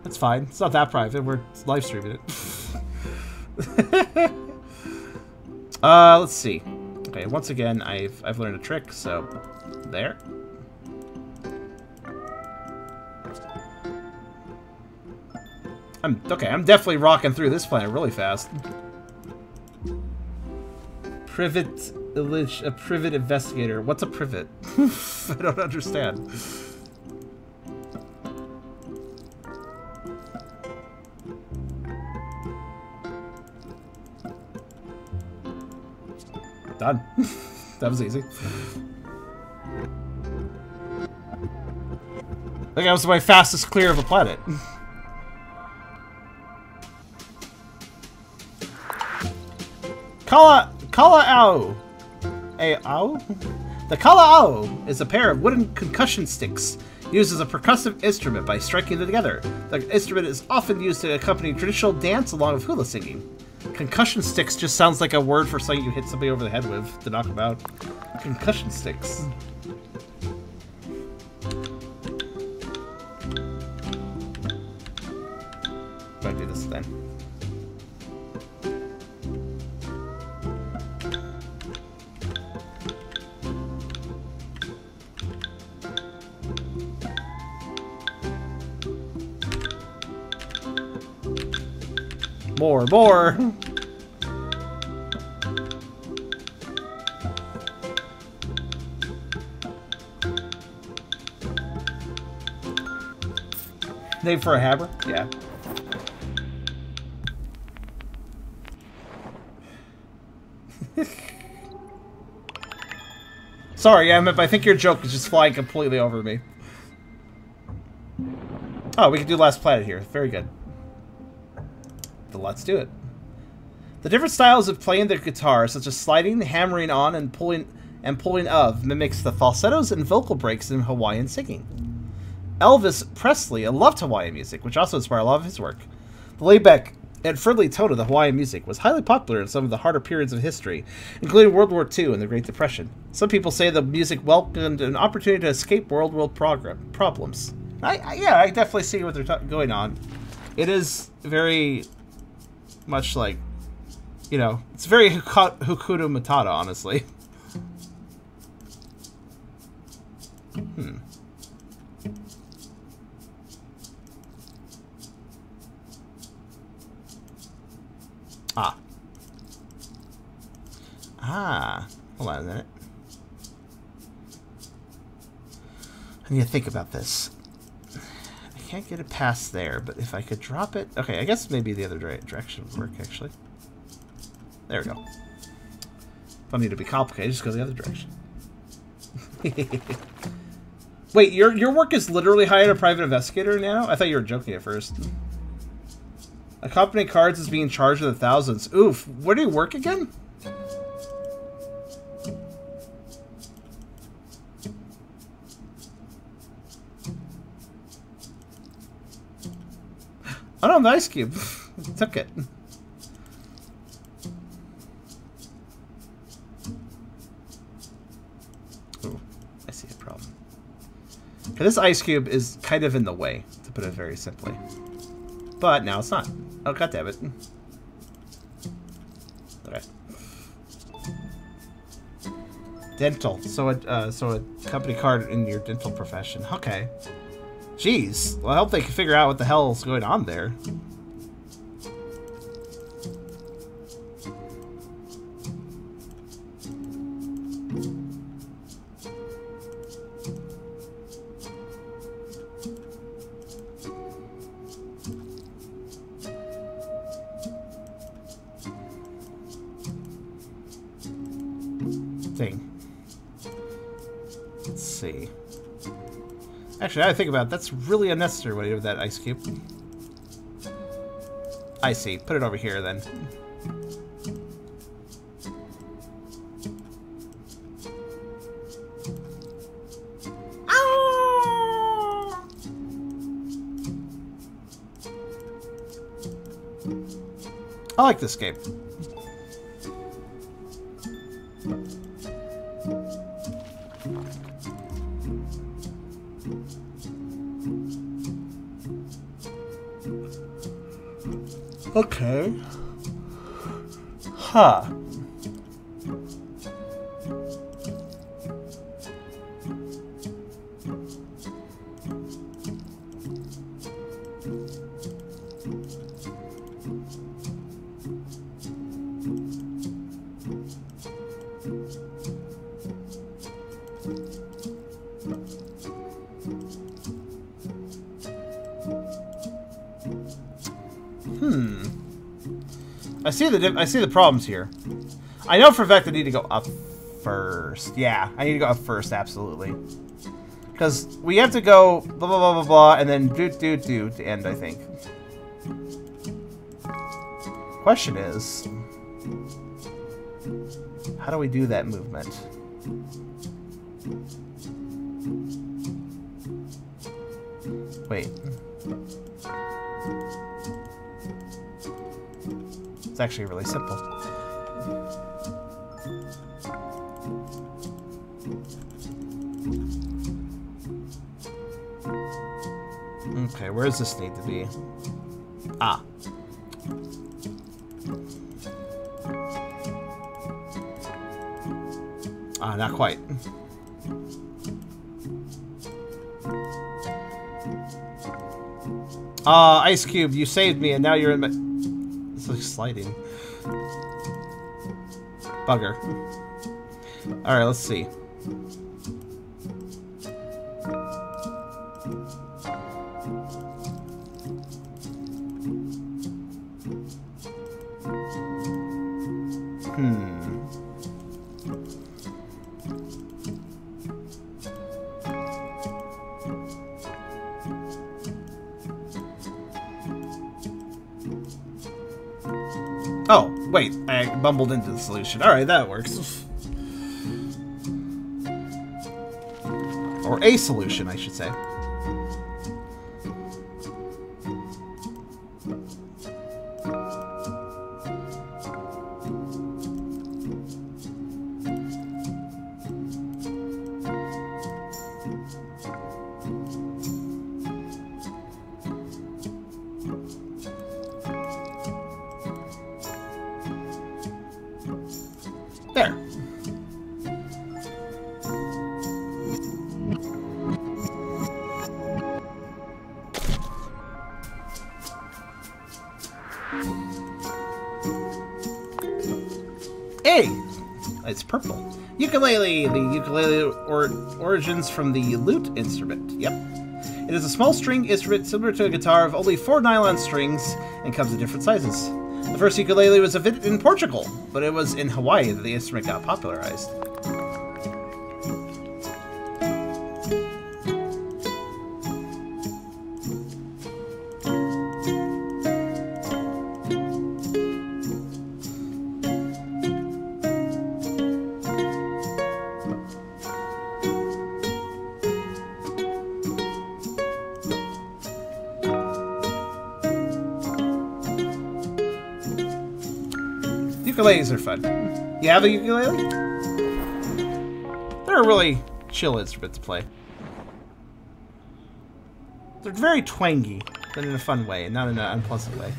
That's fine. It's not that private. We're live streaming it. uh, let's see. Okay, once again, I've I've learned a trick, so there. I'm okay. I'm definitely rocking through this planet really fast. Privet, a privet investigator. What's a privet? I don't understand. Done. that was easy. Like that was my fastest clear of a planet. Kala Kala'au. A ow? The Kala'au is a pair of wooden concussion sticks used as a percussive instrument by striking them together. The instrument is often used to accompany traditional dance along with hula singing. Concussion sticks just sounds like a word for something you hit somebody over the head with to knock them out. Concussion sticks. Name for a hammer? Yeah. Sorry, Emmett, I think your joke is just flying completely over me. Oh, we can do Last Planet here. Very good let's do it. The different styles of playing the guitar, such as sliding, hammering on, and pulling and pulling of, mimics the falsettos and vocal breaks in Hawaiian singing. Elvis Presley loved Hawaiian music, which also inspired a lot of his work. The laid-back and friendly tone of the Hawaiian music was highly popular in some of the harder periods of history, including World War II and the Great Depression. Some people say the music welcomed an opportunity to escape world world problems. I, I, yeah, I definitely see what they're going on. It is very much like, you know, it's very Hakuna Matata, honestly. Hmm. Ah. Ah. Hold on a minute. I need to think about this can't get it past there, but if I could drop it... Okay, I guess maybe the other direction would work, actually. There we go. Don't need to be complicated, just go the other direction. Wait, your your work is literally hired a private investigator now? I thought you were joking at first. A company cards is being charged with thousands. Oof, where do you work again? Oh have the ice cube. Took it. Ooh, I see a problem. Okay, this ice cube is kind of in the way, to put it very simply. But now it's not. Oh, god damn it. Alright. Dental. So a, uh, so a company card in your dental profession. Okay. Jeez. Well, I hope they can figure out what the hell's going on there. Actually, I think about it, that's really unnecessary what you with that ice cube. I see. Put it over here then. Ah! I like this game. Okay. Huh. See the I see the problems here. I know for a fact I need to go up first. Yeah, I need to go up first, absolutely. Because we have to go blah blah blah blah blah and then do do do to end, I think. Question is, how do we do that movement? It's actually really simple. Okay, where does this need to be? Ah. Ah, not quite. Ah, Ice Cube, you saved me and now you're in my... Sliding. Bugger. Alright, let's see. Bumbled into the solution. Alright, that works. Or a solution, I should say. It's purple. Ukulele. The ukulele or origins from the lute instrument. Yep. It is a small string instrument similar to a guitar of only four nylon strings and comes in different sizes. The first ukulele was invented in Portugal, but it was in Hawaii that the instrument got popularized. Fun. You have a ukulele? They're a really chill instrument to play. They're very twangy, but in a fun way, and not in an unpleasant way.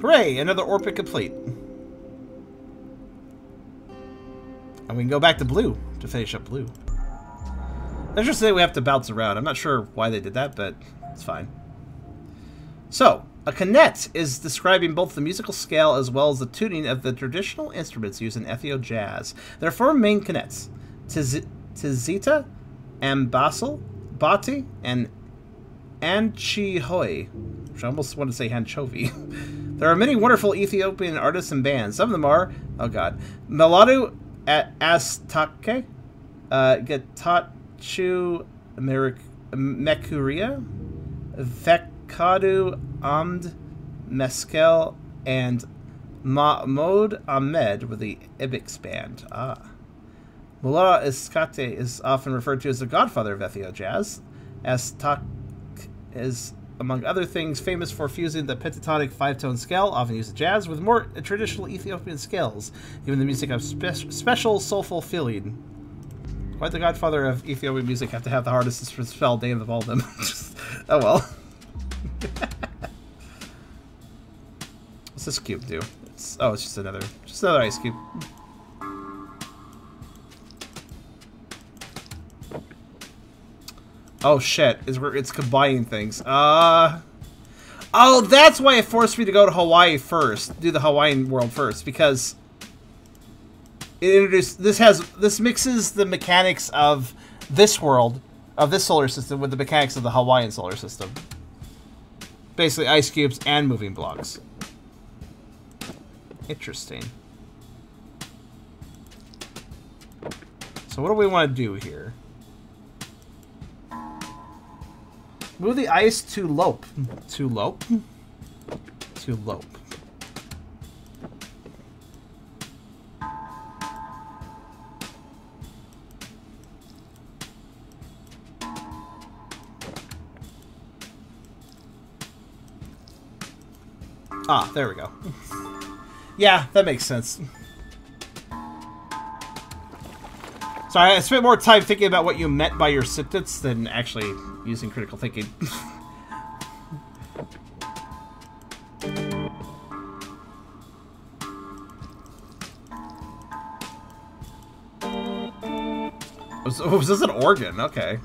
Hooray! Another orbit complete. We can go back to blue to finish up blue. Let's just say we have to bounce around. I'm not sure why they did that, but it's fine. So, a cornet is describing both the musical scale as well as the tuning of the traditional instruments used in Ethio jazz. There are four main cornets. Tiz Tizita, Ambasel, Bati, and Anchihoi, which I almost want to say anchovy. there are many wonderful Ethiopian artists and bands. Some of them are, oh god, Mulatu Astatke, uh, Getatchew Mekurya, Vekadu Amd Meskel, and Mahmoud Ahmed with the Ibex band. Ah. Mulatu Astatke is often referred to as the godfather of Ethio jazz, Astatke is, among other things, famous for fusing the pentatonic five-tone scale, often used in jazz, with more traditional Ethiopian scales, giving the music a spe- special soulful feeling. Why'd the godfather of Ethiopian music have to have the hardest to spell name of all them? oh well. What's this cube do? It's, oh, it's just another, just another ice cube. Oh shit! Is where it's combining things. Uh. Oh, that's why it forced me to go to Hawaii first. Do the Hawaiian world first because it introduced this has this mixes the mechanics of this world of this solar system with the mechanics of the Hawaiian solar system. Basically, ice cubes and moving blocks. Interesting. So what do we want to do here? Move the ice to lope. To lope? To lope. Ah, there we go. yeah, that makes sense. Sorry, I spent more time thinking about what you meant by your sentence than actually using critical thinking. Oh, was, was oh, this an organ? Okay.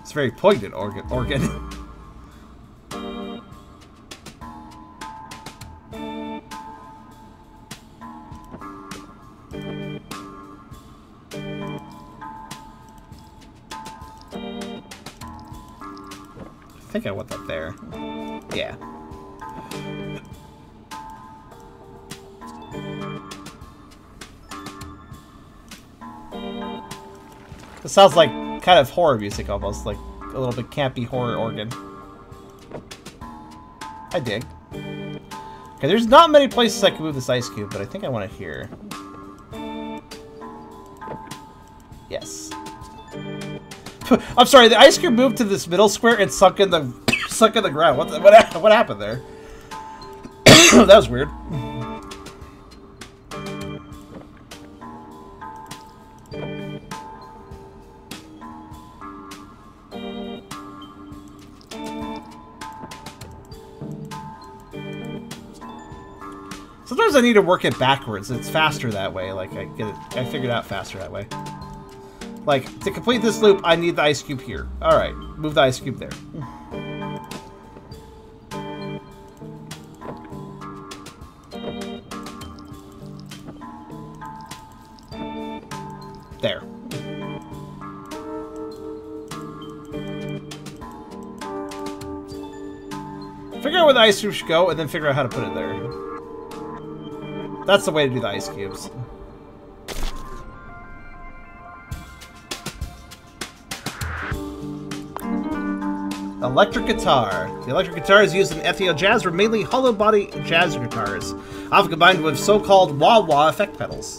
It's very poignant organ. organ. sounds like kind of horror music almost, like a little bit campy horror organ. I dig. Okay, there's not many places I can move this ice cube, but I think I want it here. Yes. I'm sorry, the ice cube moved to this middle square and sunk in the sunk in the ground. What the, what what happened there? that was weird. I need to work it backwards. It's faster that way. Like I get it, I figured out faster that way. Like, to complete this loop, I need the ice cube here. Alright, move the ice cube there. There. Figure out where the ice cube should go, and then figure out how to put it there. That's the way to do the ice cubes. Electric guitar. The electric guitar is used in Ethio jazz or mainly hollow body jazz guitars, often combined with so-called wah-wah effect pedals.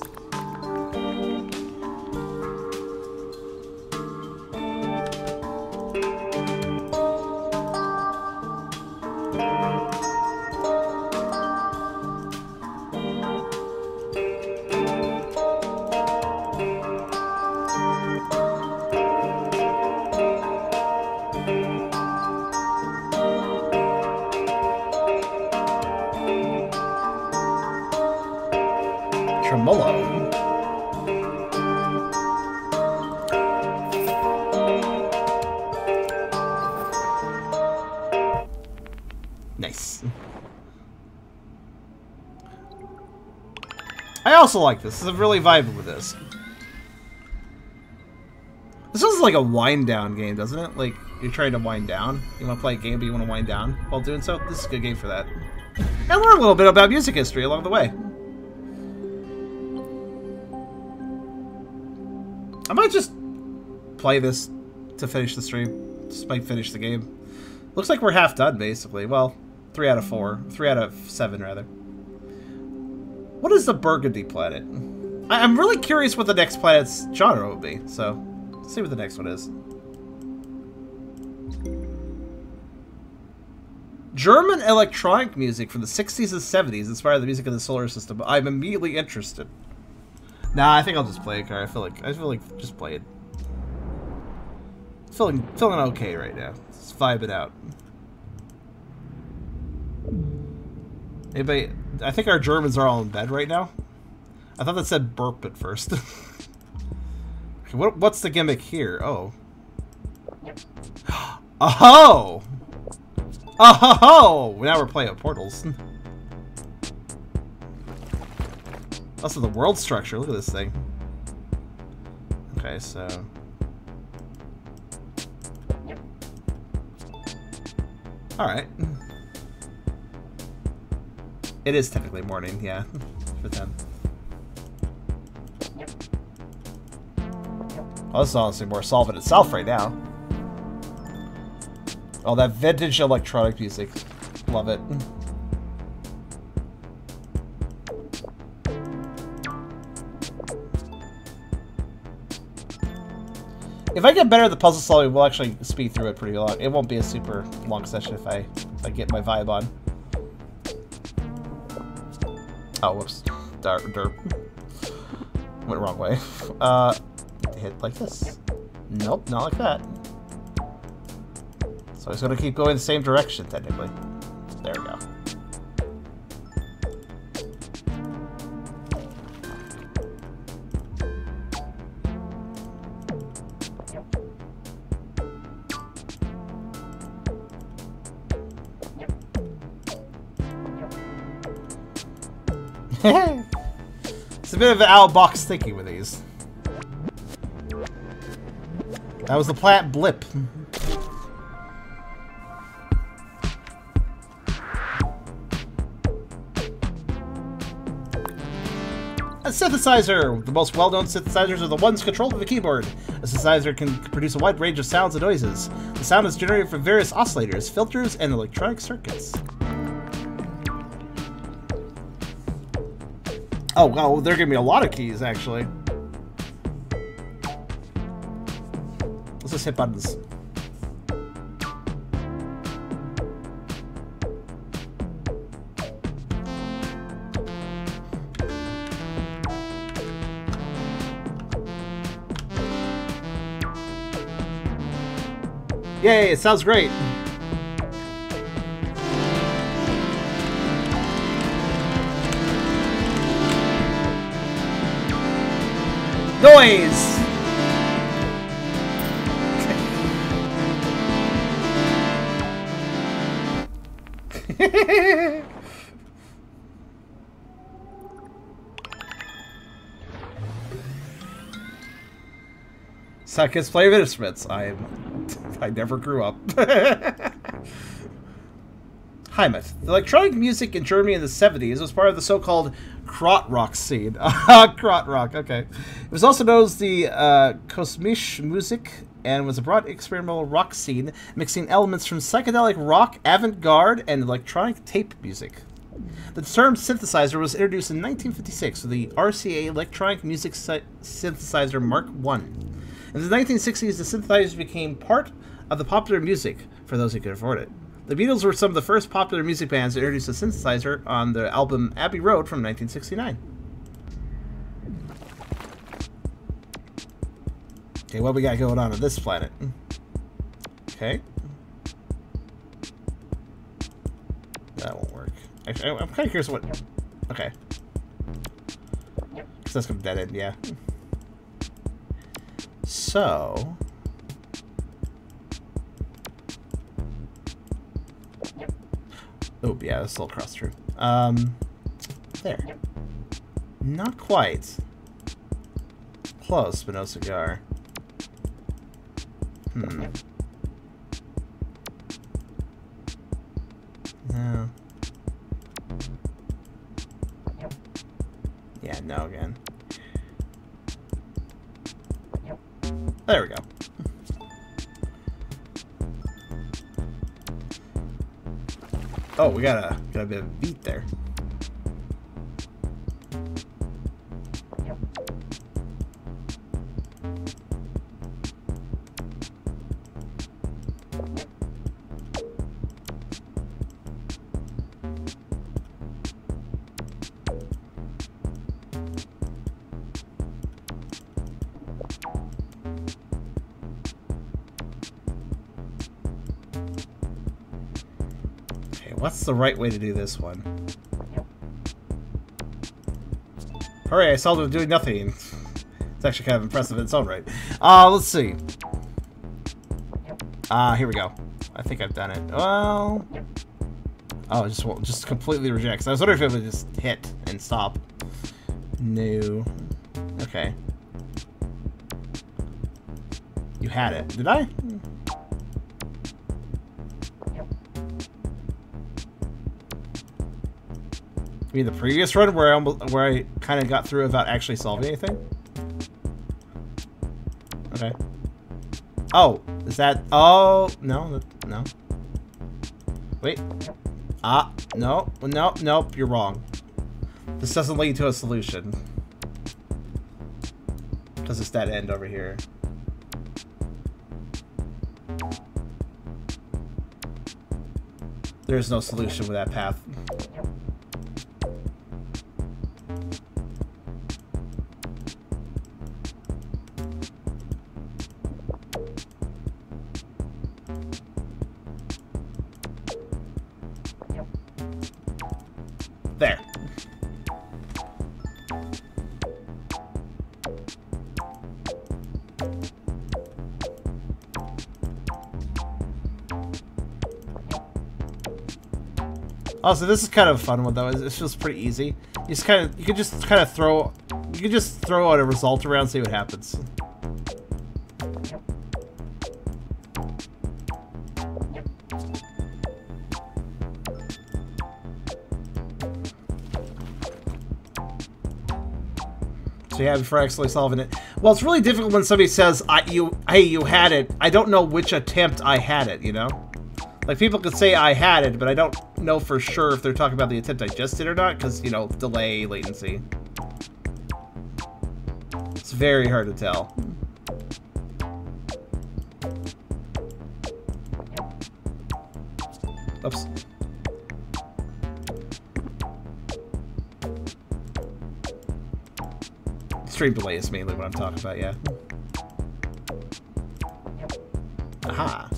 Also like this. I'm really vibing with this. This is like a wind down game, doesn't it? Like, you're trying to wind down. You want to play a game, but you want to wind down while doing so? This is a good game for that. And learn a little bit about music history along the way. I might just play this to finish the stream. Just might finish the game. Looks like we're half done, basically. Well, three out of four. Three out of seven, rather. What is the Burgundy planet? I am really curious what the next planet's genre will be, so let's see what the next one is. German electronic music from the 60s and 70s inspired the music of the solar system. I'm immediately interested. Nah, I think I'll just play it. I feel like I feel like just play it. Feeling feeling okay right now. Just vibe it out. Anybody? I think our Germans are all in bed right now. I thought that said burp at first. what what's the gimmick here? Oh. Oh! Oh! Now we're playing portals. Also, the world structure. Look at this thing. Okay, so... Alright. It is technically morning, yeah. For them. Oh, this is honestly more solvent itself right now. Oh, that vintage electronic music. Love it. If I get better at the puzzle solving, we'll actually speed through it pretty long. It won't be a super long session if I, if I get my vibe on. Oh, whoops. Derp. derp. Went wrong way. Uh, hit like this. Nope, not like that. So it's to keep going the same direction, technically. There we go. A bit of an out-box thinking with these. That was the plant blip. A synthesizer! The most well-known synthesizers are the ones controlled with a keyboard. A synthesizer can produce a wide range of sounds and noises. The sound is generated from various oscillators, filters, and electronic circuits. Oh, wow, they're giving me a lot of keys, actually. Let's just hit buttons. Yay, it sounds great. Noise! Seconds play of instruments. I I never grew up. Heimat. The electronic music in Germany in the 70s was part of the so-called Krautrock scene. Krautrock, okay. It was also known as the uh, Kosmische Musik and was a broad experimental rock scene mixing elements from psychedelic rock, avant-garde, and electronic tape music. The term synthesizer was introduced in 1956 with the RCA Electronic Music Synthesizer Mark I. In the 1960s, the synthesizer became part of the popular music for those who could afford it. The Beatles were some of the first popular music bands to introduce a synthesizer on the album Abbey Road from 1969. Okay, what we got going on on this planet? Okay. That won't work. Actually, I'm kind of curious what... Okay. Because that's going to dead end, yeah. So... Oh, yeah, it's a little cross through. Um, there. Not quite. Close, but no cigar. Hmm. No. Yeah, no again. There we go. Oh, we got a got a bit of beat there. The right way to do this one? Hooray, I saw them doing nothing. It's actually kind of impressive in its own right. Uh, let's see. Ah, uh, here we go. I think I've done it. Well... Oh, just well, just completely rejects. I was wondering if it would just hit and stop. No. Okay. You had it. Did I? The previous run where I where I kind of got through without actually solving anything. Okay. Oh, is that? Oh no, no. Wait. Ah, no, no, nope. You're wrong. This doesn't lead to a solution. Because it's that end over here. There's no solution with that path. Also, this is kind of a fun one though. This feels pretty easy. You just kind of, you could just kind of throw, you could just throw out a result around, see what happens. So yeah, before actually solving it. Well, it's really difficult when somebody says, "I you hey you had it." I don't know which attempt I had it. You know, like people could say I had it, but I don't know for sure if they're talking about the attempt I just did or not, because you know delay, latency. It's very hard to tell. Oops. Stream delay is mainly what I'm talking about, yeah. Aha.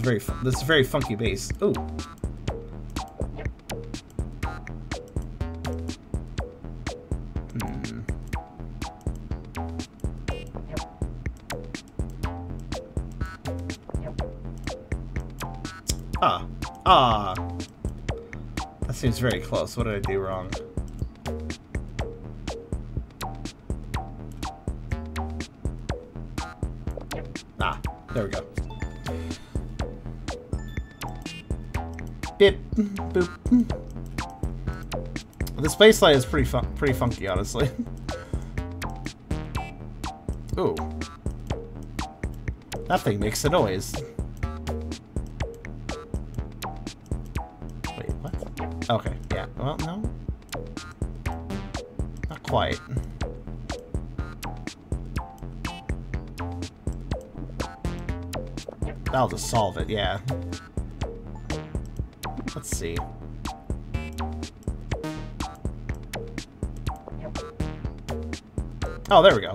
Is very this is very funky bass. Ooh. Hmm. Ah. Ah. That seems very close. What did I do wrong? This baseline is pretty fun pretty funky, honestly. Ooh. That thing makes a noise. Wait, what? Okay, yeah. Well, no. Not quite. That'll just solve it, yeah. Let's see. Oh, there we go.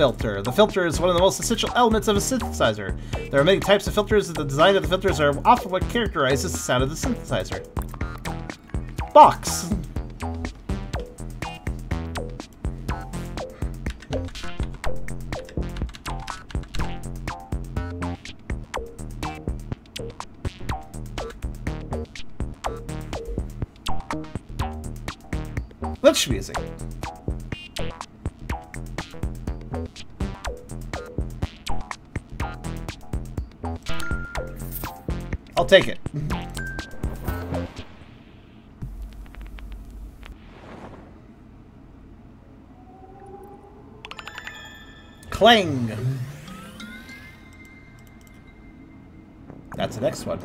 Filter. The filter is one of the most essential elements of a synthesizer. There are many types of filters, and the design of the filters are often what characterizes the sound of the synthesizer. Box. Clang! That's the next one.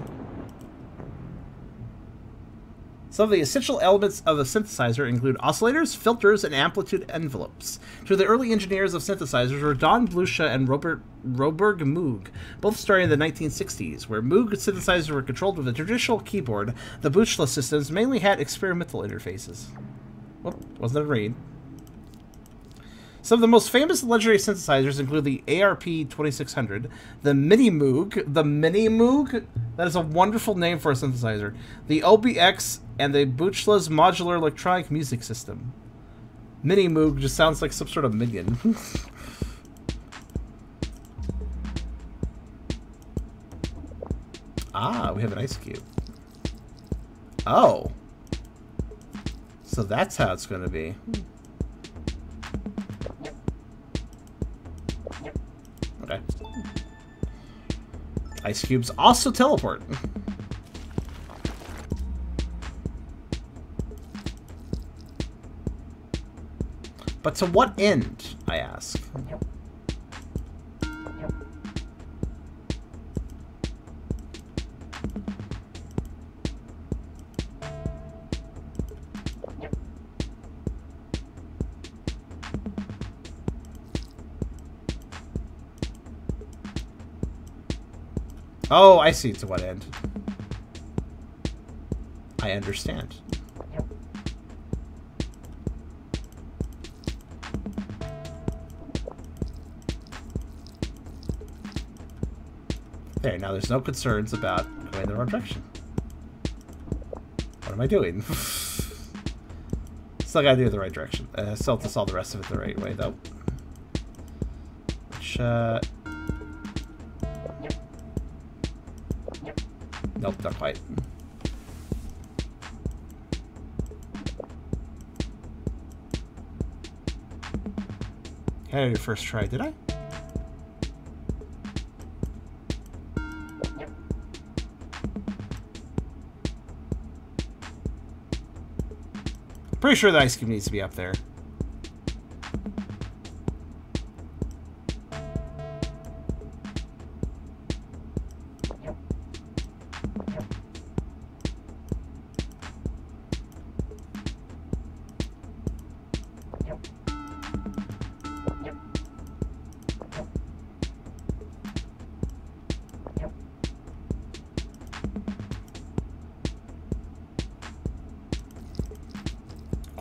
Some of the essential elements of a synthesizer include oscillators, filters, and amplitude envelopes. Of the early engineers of synthesizers were Don Buchla and Robert Robert Moog, both starting in the 1960s. Where Moog synthesizers were controlled with a traditional keyboard, the Buchla systems mainly had experimental interfaces. Whoop, wasn't a read. Some of the most famous legendary synthesizers include the ARP 2600, the Mini Moog, the Mini Moog, that is a wonderful name for a synthesizer, the OBX, and the Buchla's modular electronic music system. Mini Moog just sounds like some sort of minion. ah, we have an ice cube. Oh. So that's how it's going to be. Okay. Ice cubes also teleport. but to what end, I ask? Oh, I see to what end. I understand. There, now there's no concerns about going in the wrong direction. What am I doing? Still gotta do it the right direction. Uh, still have to solve the rest of it the right way, though. Which, uh... Nope, not quite. Had it first try, did I? Pretty sure the ice cube needs to be up there.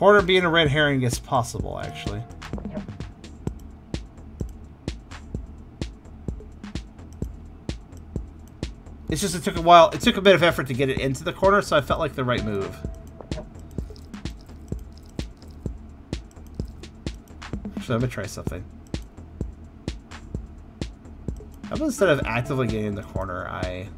Corner being a red herring is possible, actually. It's just it took a while. It took a bit of effort to get it into the corner, so I felt like the right move. So I'm gonna try something. How about instead of actively getting in the corner, I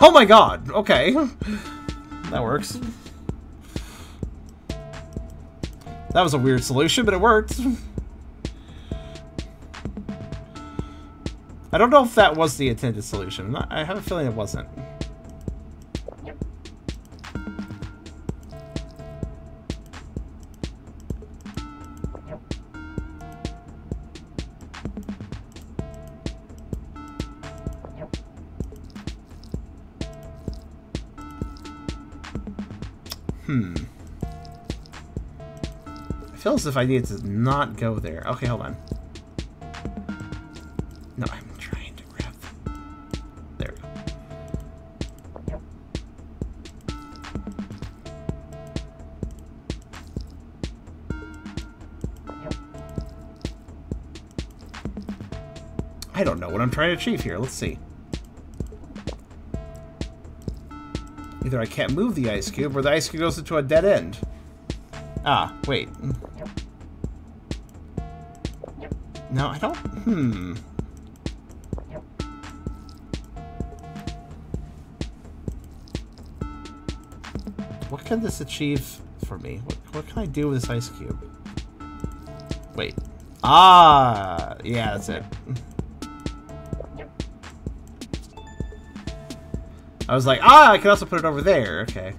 Oh my god! Okay. that works. That was a weird solution, but it worked. I don't know if that was the intended solution. I have a feeling it wasn't. If I needed to not go there. Okay, hold on. No, I'm trying to grab. There we go. I don't know what I'm trying to achieve here. Let's see. Either I can't move the ice cube, or the ice cube goes into a dead end. Ah, wait. No, I don't... Hmm. What can this achieve for me? What, what can I do with this ice cube? Wait. Ah, yeah, that's it. I was like, ah, I can also put it over there. Okay.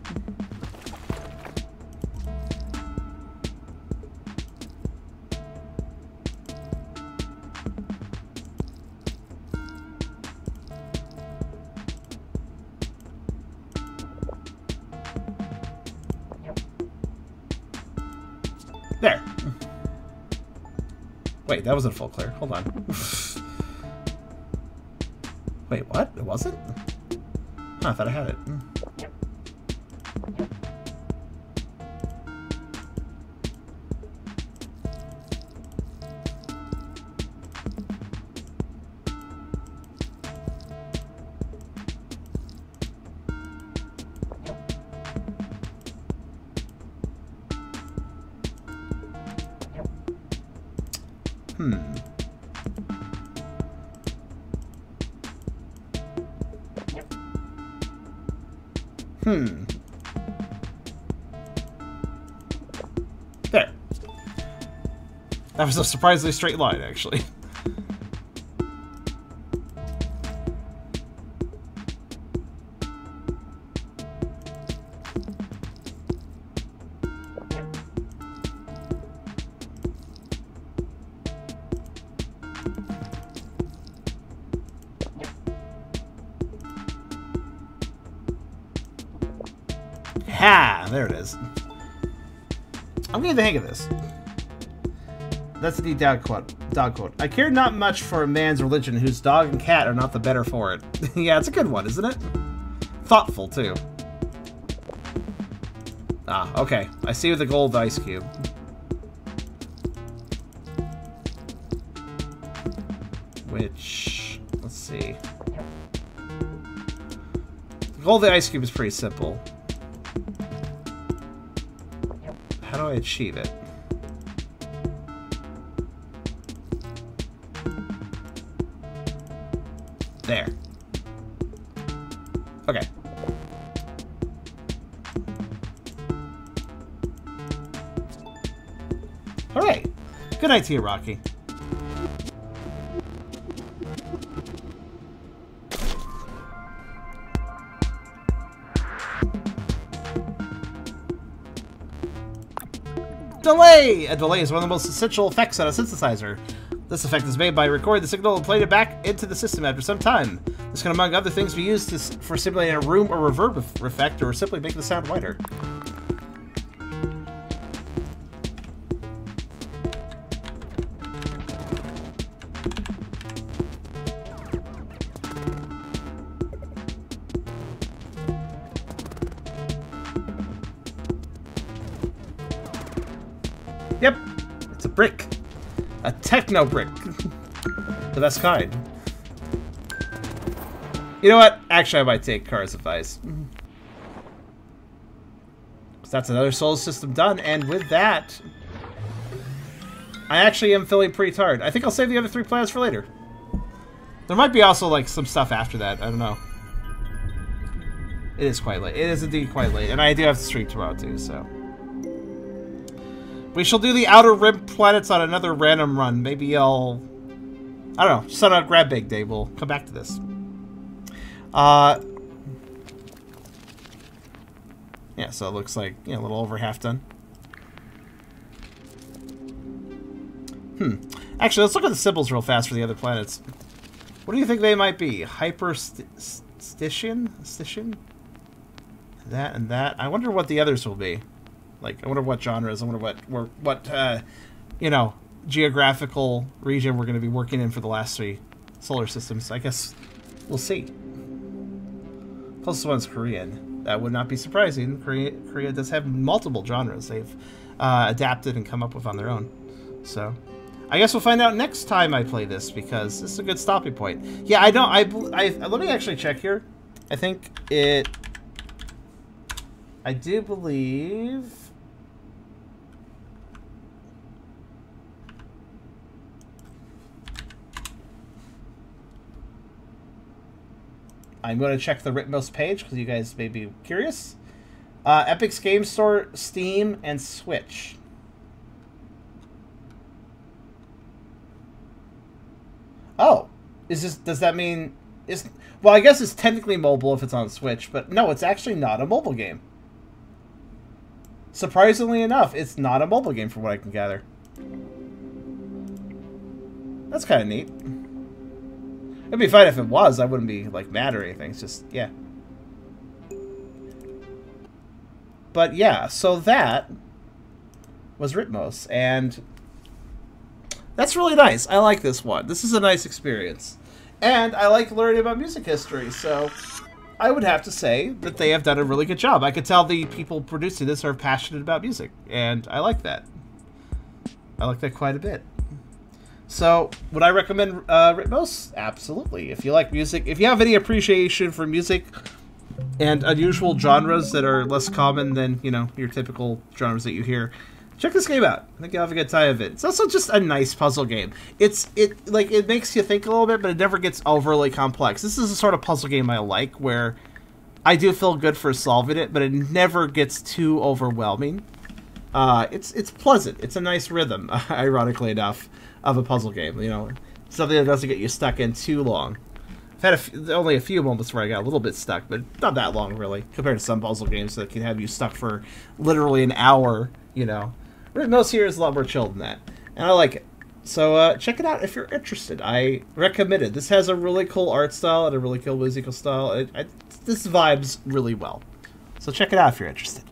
That wasn't full clear. Hold on. Wait, what? It wasn't? Huh, I thought I had it. Hmm. There. That was a surprisingly straight line, actually. the hang of this. That's the dog quote. Dog quote. I care not much for a man's religion whose dog and cat are not the better for it. yeah, it's a good one, isn't it? Thoughtful, too. Ah, okay. I see the gold ice cube. Which... Let's see. The gold ice cube is pretty simple. Achieve it? There. Okay. Alright. Good night to you, Rocky. A delay is one of the most essential effects on a synthesizer. This effect is made by recording the signal and playing it back into the system after some time. This can, among other things, be used to, for simulating a room or reverb effect, or simply making the sound wider. Techno brick. the best kind. You know what? Actually, I might take Kara's advice. So that's another solar system done, and with that, I actually am feeling pretty tired. I think I'll save the other three plans for later. There might be also, like, some stuff after that. I don't know. It is quite late. It is indeed quite late, and I do have to stream tomorrow, too, so... We shall do the Outer Rim planets on another random run. Maybe I'll... I don't know. Just on a grab bag day, we'll come back to this. Uh... Yeah, so it looks like, you know, a little over half done. Hmm. Actually, let's look at the symbols real fast for the other planets. What do you think they might be? Hyper Stition? Stition? That and that. I wonder what the others will be. Like, I wonder what genres. I wonder what what, what uh, you know geographical region we're going to be working in for the last three solar systems. I guess we'll see. Closest one's Korean. That would not be surprising. Korea, Korea does have multiple genres they've uh, adapted and come up with on their own. So, I guess we'll find out next time I play this because this is a good stopping point. Yeah, I don't. I, I let me actually check here. I think it. I do believe. I'm going to check the Rytmos page because you guys may be curious. Uh, Epic's Game Store, Steam, and Switch. Oh, is this? Does that mean? Is well, I guess it's technically mobile if it's on Switch, but no, it's actually not a mobile game. Surprisingly enough, it's not a mobile game from what I can gather. That's kind of neat. It'd be fine if it was. I wouldn't be like mad or anything. It's just yeah. But yeah, so that was Rytmos, and that's really nice. I like this one. This is a nice experience. And I like learning about music history, so I would have to say that they have done a really good job. I could tell the people producing this are passionate about music, and I like that. I like that quite a bit. So, would I recommend uh, Rytmos? Absolutely. If you like music, if you have any appreciation for music and unusual genres that are less common than, you know, your typical genres that you hear, check this game out. I think you'll have a good time of it. It's also just a nice puzzle game. It's it like it makes you think a little bit, but it never gets overly complex. This is the sort of puzzle game I like where I do feel good for solving it, but it never gets too overwhelming. Uh, it's it's pleasant. It's a nice rhythm, ironically enough, of a puzzle game. You know, something that doesn't get you stuck in too long. I've had a f- only a few moments where I got a little bit stuck, but not that long really, compared to some puzzle games that can have you stuck for literally an hour. You know, most here is a lot more chill than that, and I like it. So uh, check it out if you're interested. I recommend it. This has a really cool art style and a really cool musical style. It, it, this vibes really well. So check it out if you're interested.